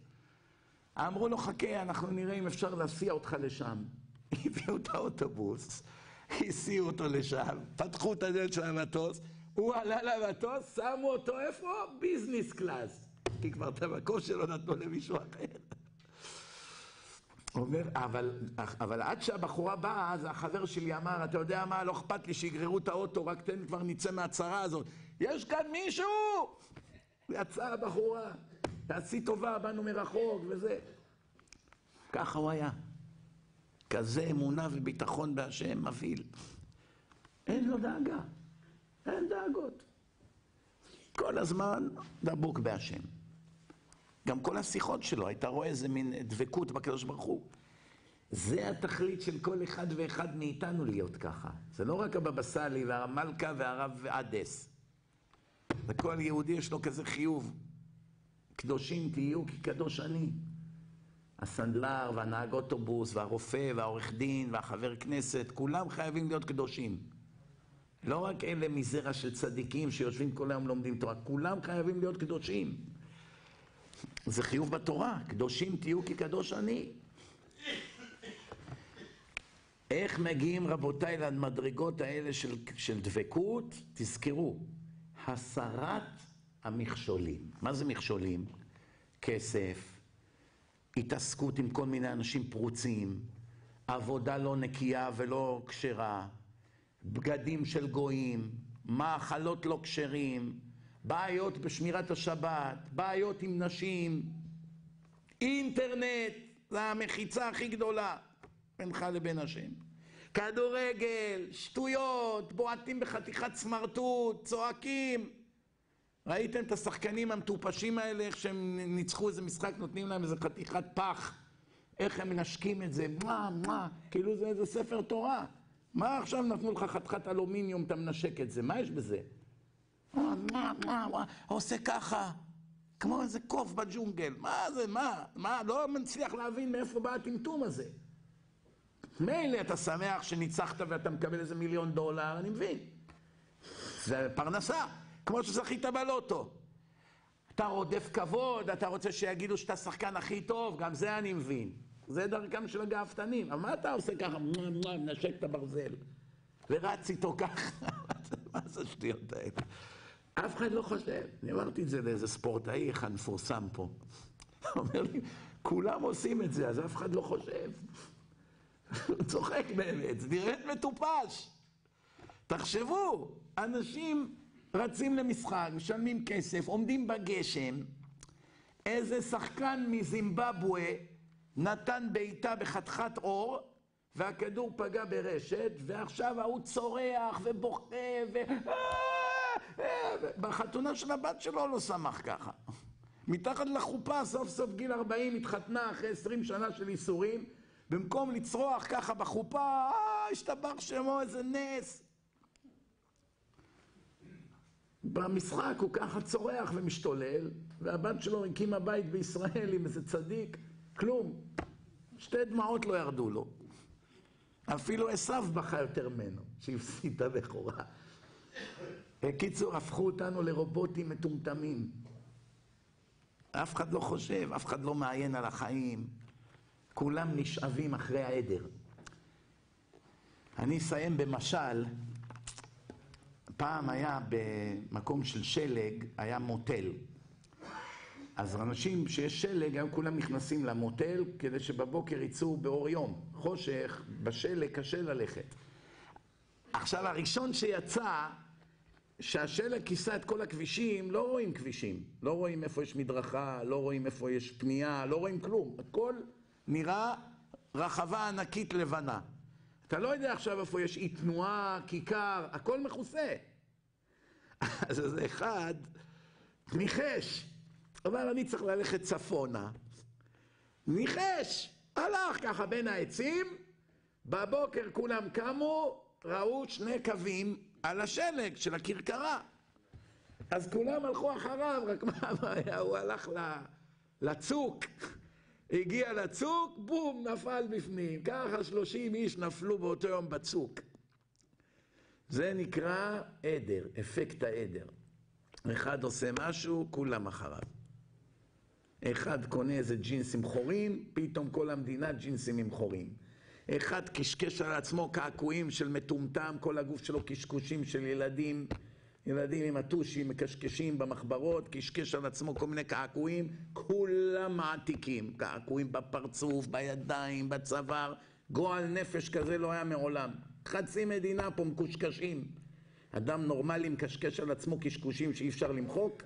אמרו לו, חכה, אנחנו נראה אם אפשר להסיע אותך לשם. הביאו את האוטובוס, הסיעו אותו לשם, פתחו את הדלת של המטוס, הוא עלה למטוס, שמו אותו איפה? business class. כי כבר את המקום שלו נתנו למישהו אחר. אומר, אבל, אבל עד שהבחורה באה, אז החבר שלי אמר, אתה יודע מה, לא אכפת לי שיגררו את האוטו, רק תן כבר נצא מהצרה הזאת. יש כאן מישהו! יצאה הבחורה, תעשי טובה, באנו מרחוק וזה. ככה הוא היה. כזה אמונה וביטחון בהשם מבהיל. אין לו דאגה, אין דאגות. כל הזמן דבוק בהשם. גם כל השיחות שלו, היית רואה איזה מין דבקות בקדוש ברוך הוא. זה התכלית של כל אחד ואחד מאיתנו להיות ככה. זה לא רק הבבא סאלי והמלכה והרב אדס. לכל יהודי יש לו כזה חיוב. קדושים תהיו כי קדוש אני. הסנדלר והנהג אוטובוס והרופא והעורך דין והחבר כנסת, כולם חייבים להיות קדושים. לא רק אלה מזרע של צדיקים שיושבים כל היום לומדים תורה, כולם חייבים להיות קדושים. זה חיוב בתורה, קדושים תהיו כי קדוש אני. איך מגיעים רבותיי למדרגות האלה של, של דבקות? תזכרו, הסרת המכשולים. מה זה מכשולים? כסף, התעסקות עם כל מיני אנשים פרוצים, עבודה לא נקייה ולא כשרה, בגדים של גויים, מאכלות לא כשרים, בעיות בשמירת השבת, בעיות עם נשים, אינטרנט, זה המחיצה הכי גדולה בינך לבין השם. כדורגל, שטויות, בועטים בחתיכת סמרטוט, צועקים. ראיתם את השחקנים המטופשים האלה, איך שהם ניצחו איזה משחק, נותנים להם איזה חתיכת פח, איך הם מנשקים את זה, מה, מה, כאילו זה איזה ספר תורה. מה עכשיו נתנו לך חתיכת אלומיניום, אתה מנשק את זה, מה יש בזה? עושה ככה, כמו איזה קוף בג'ונגל, מה זה, מה, מה, לא מצליח להבין מאיפה בא הטמטום הזה. מילא אתה שמח שניצחת ואתה מקבל איזה מיליון דולר, אני מבין. זה פרנסה, כמו שזכית בלוטו. אתה רודף כבוד, אתה רוצה שיגידו שאתה השחקן הכי טוב, גם זה אני מבין. זה דרכם של הגאוותנים. אבל מה אתה עושה ככה, מנשק את הברזל, ורץ איתו ככה? מה זה השטויות האלה? אף אחד לא חושב. אני אמרתי את זה לאיזה ספורטאי אחד מפורסם פה. הוא אומר לי, כולם עושים את זה, אז אף אחד לא חושב. הוא צוחק באמת, זה נראה מטופש. תחשבו, אנשים רצים למשחק, משלמים כסף, עומדים בגשם, איזה שחקן מזימבבואה נתן בעיטה בחתיכת אור, והכדור פגע ברשת, ועכשיו ההוא צורח ובוכה ו... בחתונה של הבת שלו לא שמח ככה. מתחת לחופה, סוף סוף גיל 40, התחתנה אחרי 20 שנה של ייסורים, במקום לצרוח ככה בחופה, אה, השתבח שמו, איזה נס. במשחק הוא ככה צורח ומשתולל, והבת שלו הקימה בית בישראל עם איזה צדיק, כלום. שתי דמעות לא ירדו לו. אפילו עשו בכה יותר ממנו, שהפסיד את הבכורה. בקיצור, הפכו אותנו לרובוטים מטומטמים. אף אחד לא חושב, אף אחד לא מעיין על החיים. כולם נשאבים אחרי העדר. אני אסיים במשל. פעם היה במקום של שלג, היה מוטל. אז אנשים שיש שלג, היו כולם נכנסים למוטל כדי שבבוקר יצאו באור יום. חושך, בשלג קשה ללכת. עכשיו, הראשון שיצא, שהשלג כיסה את כל הכבישים, לא רואים כבישים. לא רואים איפה יש מדרכה, לא רואים איפה יש פנייה, לא רואים כלום. הכל נראה רחבה ענקית לבנה. אתה לא יודע עכשיו איפה יש אי תנועה, כיכר, הכל מכוסה. אז איזה אחד ניחש, אבל אני צריך ללכת צפונה. ניחש, הלך ככה בין העצים, בבוקר כולם קמו, ראו שני קווים על השלג של הכרכרה. אז כולם הלכו אחריו, רק מה הבעיה? הוא הלך לצוק, הגיע לצוק, בום, נפל בפנים. ככה שלושים איש נפלו באותו יום בצוק. זה נקרא עדר, אפקט העדר. אחד עושה משהו, כולם אחריו. אחד קונה איזה ג'ינסים חורים, פתאום כל המדינה ג'ינסים עם חורים. אחד קשקש על עצמו קעקועים של מטומטם, כל הגוף שלו קשקושים של ילדים, ילדים עם הטושים מקשקשים במחברות, קשקש על עצמו כל מיני קעקועים, כולם מעתיקים, קעקועים בפרצוף, בידיים, בצוואר, גועל נפש כזה לא היה מעולם. חצי מדינה פה מקושקשים. אדם נורמלי מקשקש על עצמו קשקושים שאי אפשר למחוק?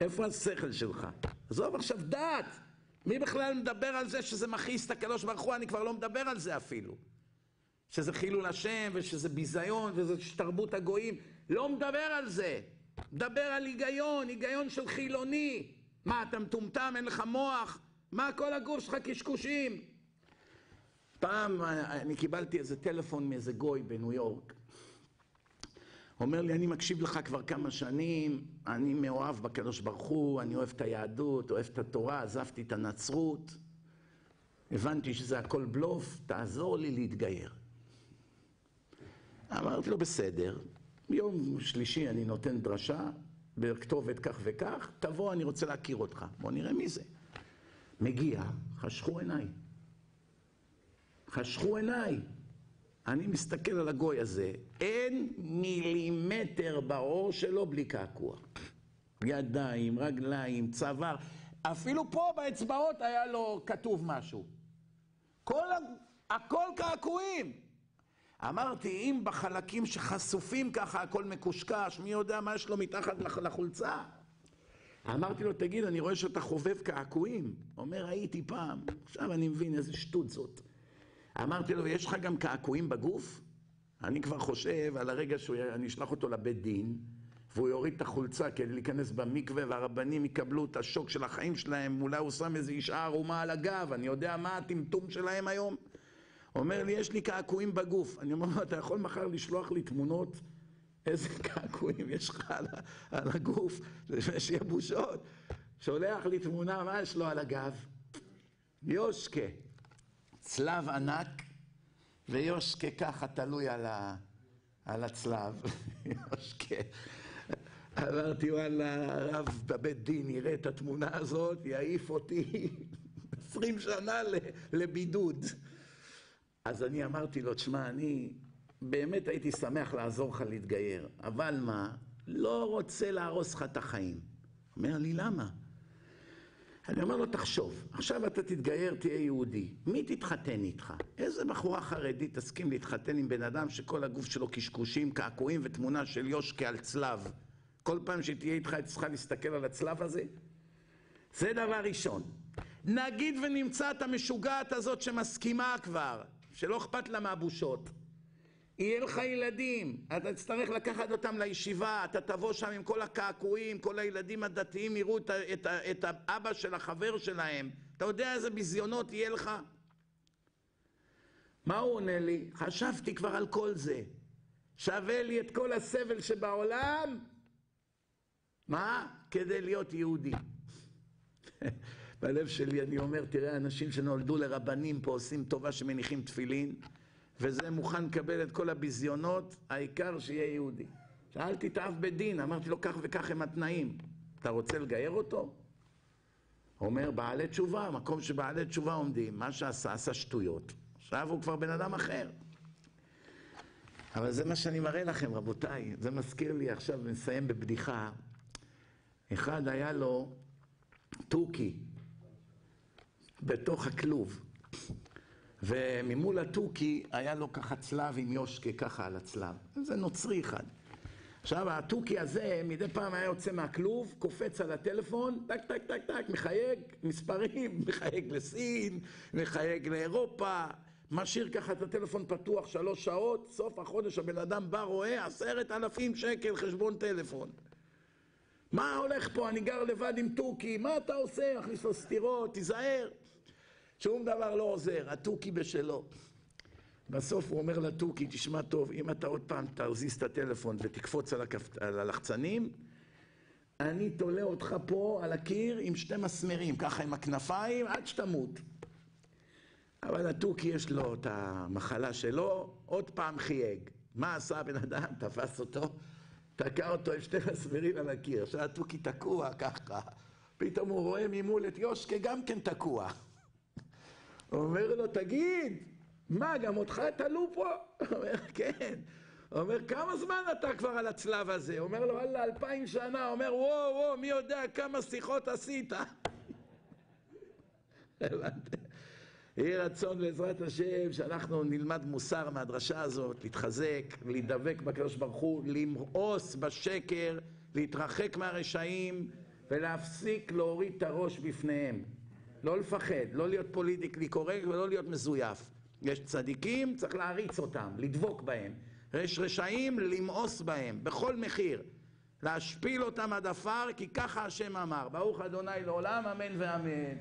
איפה השכל שלך? עזוב עכשיו דעת! מי בכלל מדבר על זה שזה מכעיס את הקדוש ברוך הוא? אני כבר לא מדבר על זה אפילו. שזה חילול השם, ושזה ביזיון, וזה תרבות הגויים. לא מדבר על זה. מדבר על היגיון, היגיון של חילוני. מה, אתה מטומטם, אין לך מוח? מה כל הגוף שלך קשקושים? פעם אני קיבלתי איזה טלפון מאיזה גוי בניו יורק. אומר לי, אני מקשיב לך כבר כמה שנים, אני מאוהב בקדוש ברוך הוא, אני אוהב את היהדות, אוהב את התורה, עזבתי את הנצרות, הבנתי שזה הכל בלוף, תעזור לי להתגייר. אמרתי לו, בסדר, ביום שלישי אני נותן דרשה, בכתובת כך וכך, תבוא, אני רוצה להכיר אותך. בוא נראה מי זה. מגיע, חשכו עיניי. חשכו עיניי. אני מסתכל על הגוי הזה, אין מילימטר בעור שלו בלי קעקוע. ידיים, רגליים, צוואר, אפילו פה באצבעות היה לו כתוב משהו. כל, הכל קעקועים. אמרתי, אם בחלקים שחשופים ככה הכל מקושקש, מי יודע מה יש לו מתחת לחולצה? אמרתי לו, תגיד, אני רואה שאתה חובב קעקועים. אומר, הייתי פעם. עכשיו אני מבין איזה שטות זאת. אמרתי לו, יש לך גם קעקועים בגוף? אני כבר חושב על הרגע שאני אשלח אותו לבית דין, והוא יוריד את החולצה כדי להיכנס במקווה, והרבנים יקבלו את השוק של החיים שלהם, אולי הוא שם איזו אישה ערומה על הגב, אני יודע מה הטמטום שלהם היום. אומר לי, יש לי קעקועים בגוף. אני אומר לו, אתה יכול מחר לשלוח לי תמונות איזה קעקועים יש לך על, על הגוף, שיהיה בושות. שולח לי תמונה, מה יש לו על הגב? יושקה. צלב ענק, ויושקה ככה תלוי על, ה, על הצלב. יושקה. אמרתי, וואלה, הרב בבית דין יראה את התמונה הזאת, יעיף אותי עשרים שנה לבידוד. אז אני אמרתי לו, תשמע, אני באמת הייתי שמח לעזור לך להתגייר, אבל מה, לא רוצה להרוס לך את החיים. אומר לי, למה? אני אומר לו, תחשוב, עכשיו אתה תתגייר, תהיה יהודי. מי תתחתן איתך? איזה בחורה חרדית תסכים להתחתן עם בן אדם שכל הגוף שלו קשקושים, קעקועים ותמונה של יושקה על צלב? כל פעם שתהיה איתך, היא צריכה להסתכל על הצלב הזה? זה דבר ראשון. נגיד ונמצא את המשוגעת הזאת שמסכימה כבר, שלא אכפת לה מהבושות. יהיה לך ילדים, אתה תצטרך לקחת אותם לישיבה, אתה תבוא שם עם כל הקעקועים, כל הילדים הדתיים יראו את, את, את האבא של החבר שלהם. אתה יודע איזה ביזיונות יהיה לך? מה הוא עונה לי? חשבתי כבר על כל זה. שווה לי את כל הסבל שבעולם, מה? כדי להיות יהודי. בלב שלי אני אומר, תראה, אנשים שנולדו לרבנים פה עושים טובה שמניחים תפילין, וזה מוכן לקבל את כל הביזיונות, העיקר שיהיה יהודי. שאלתי את האב בית דין, אמרתי לו, כך וכך הם התנאים. אתה רוצה לגייר אותו? אומר בעלי תשובה, מקום שבעלי תשובה עומדים, מה שעשה, עשה שטויות. עכשיו הוא כבר בן אדם אחר. אבל זה מה שאני מראה לכם, רבותיי. זה מזכיר לי עכשיו, נסיים בבדיחה. אחד היה לו תוכי בתוך הכלוב, וממול התוכי היה לו ככה צלב עם יושקה ככה על הצלב. זה נוצרי אחד. עכשיו התוכי הזה מדי פעם היה יוצא מהכלוב, קופץ על הטלפון, טק טק טק טק, מחייג מספרים, מחייג לסין, מחייג לאירופה, משאיר ככה את הטלפון פתוח שלוש שעות, סוף החודש הבן אדם בא, רואה עשרת אלפים שקל חשבון טלפון. מה הולך פה? אני גר לבד עם תוכי, מה אתה עושה? הכניס לו סטירות, תיזהר. שום דבר לא עוזר, התוכי בשלו. בסוף הוא אומר לתוכי, תשמע טוב, אם אתה עוד פעם תזיז את הטלפון ותקפוץ על, הכפ... על הלחצנים, אני תולה אותך פה על הקיר עם שתי מסמרים, ככה עם הכנפיים, עד שתמות. אבל התוכי יש לו את המחלה שלו, עוד פעם חייג. מה עשה הבן אדם? תפס אותו, תקע אותו עם שתי מסמרים על הקיר. עכשיו התוכי תקוע ככה, פתאום הוא רואה ממול את יושקה גם כן תקוע. אומר לו, תגיד, מה, גם אותך תלו פה? אומר, כן. אומר, כמה זמן אתה כבר על הצלב הזה? אומר לו, וואלה, אלפיים שנה. אומר, וואו, וואו, מי יודע כמה שיחות עשית? יהי רצון בעזרת השם שאנחנו נלמד מוסר מהדרשה הזאת, להתחזק, להידבק בקדוש ברוך הוא, למאוס בשקר, להתרחק מהרשעים ולהפסיק להוריד את הראש בפניהם. לא לפחד, לא להיות politically correct ולא להיות מזויף. יש צדיקים, צריך להעריץ אותם, לדבוק בהם. יש רשעים, למאוס בהם, בכל מחיר. להשפיל אותם עד עפר, כי ככה השם אמר. ברוך אדוני לעולם, אמן ואמן.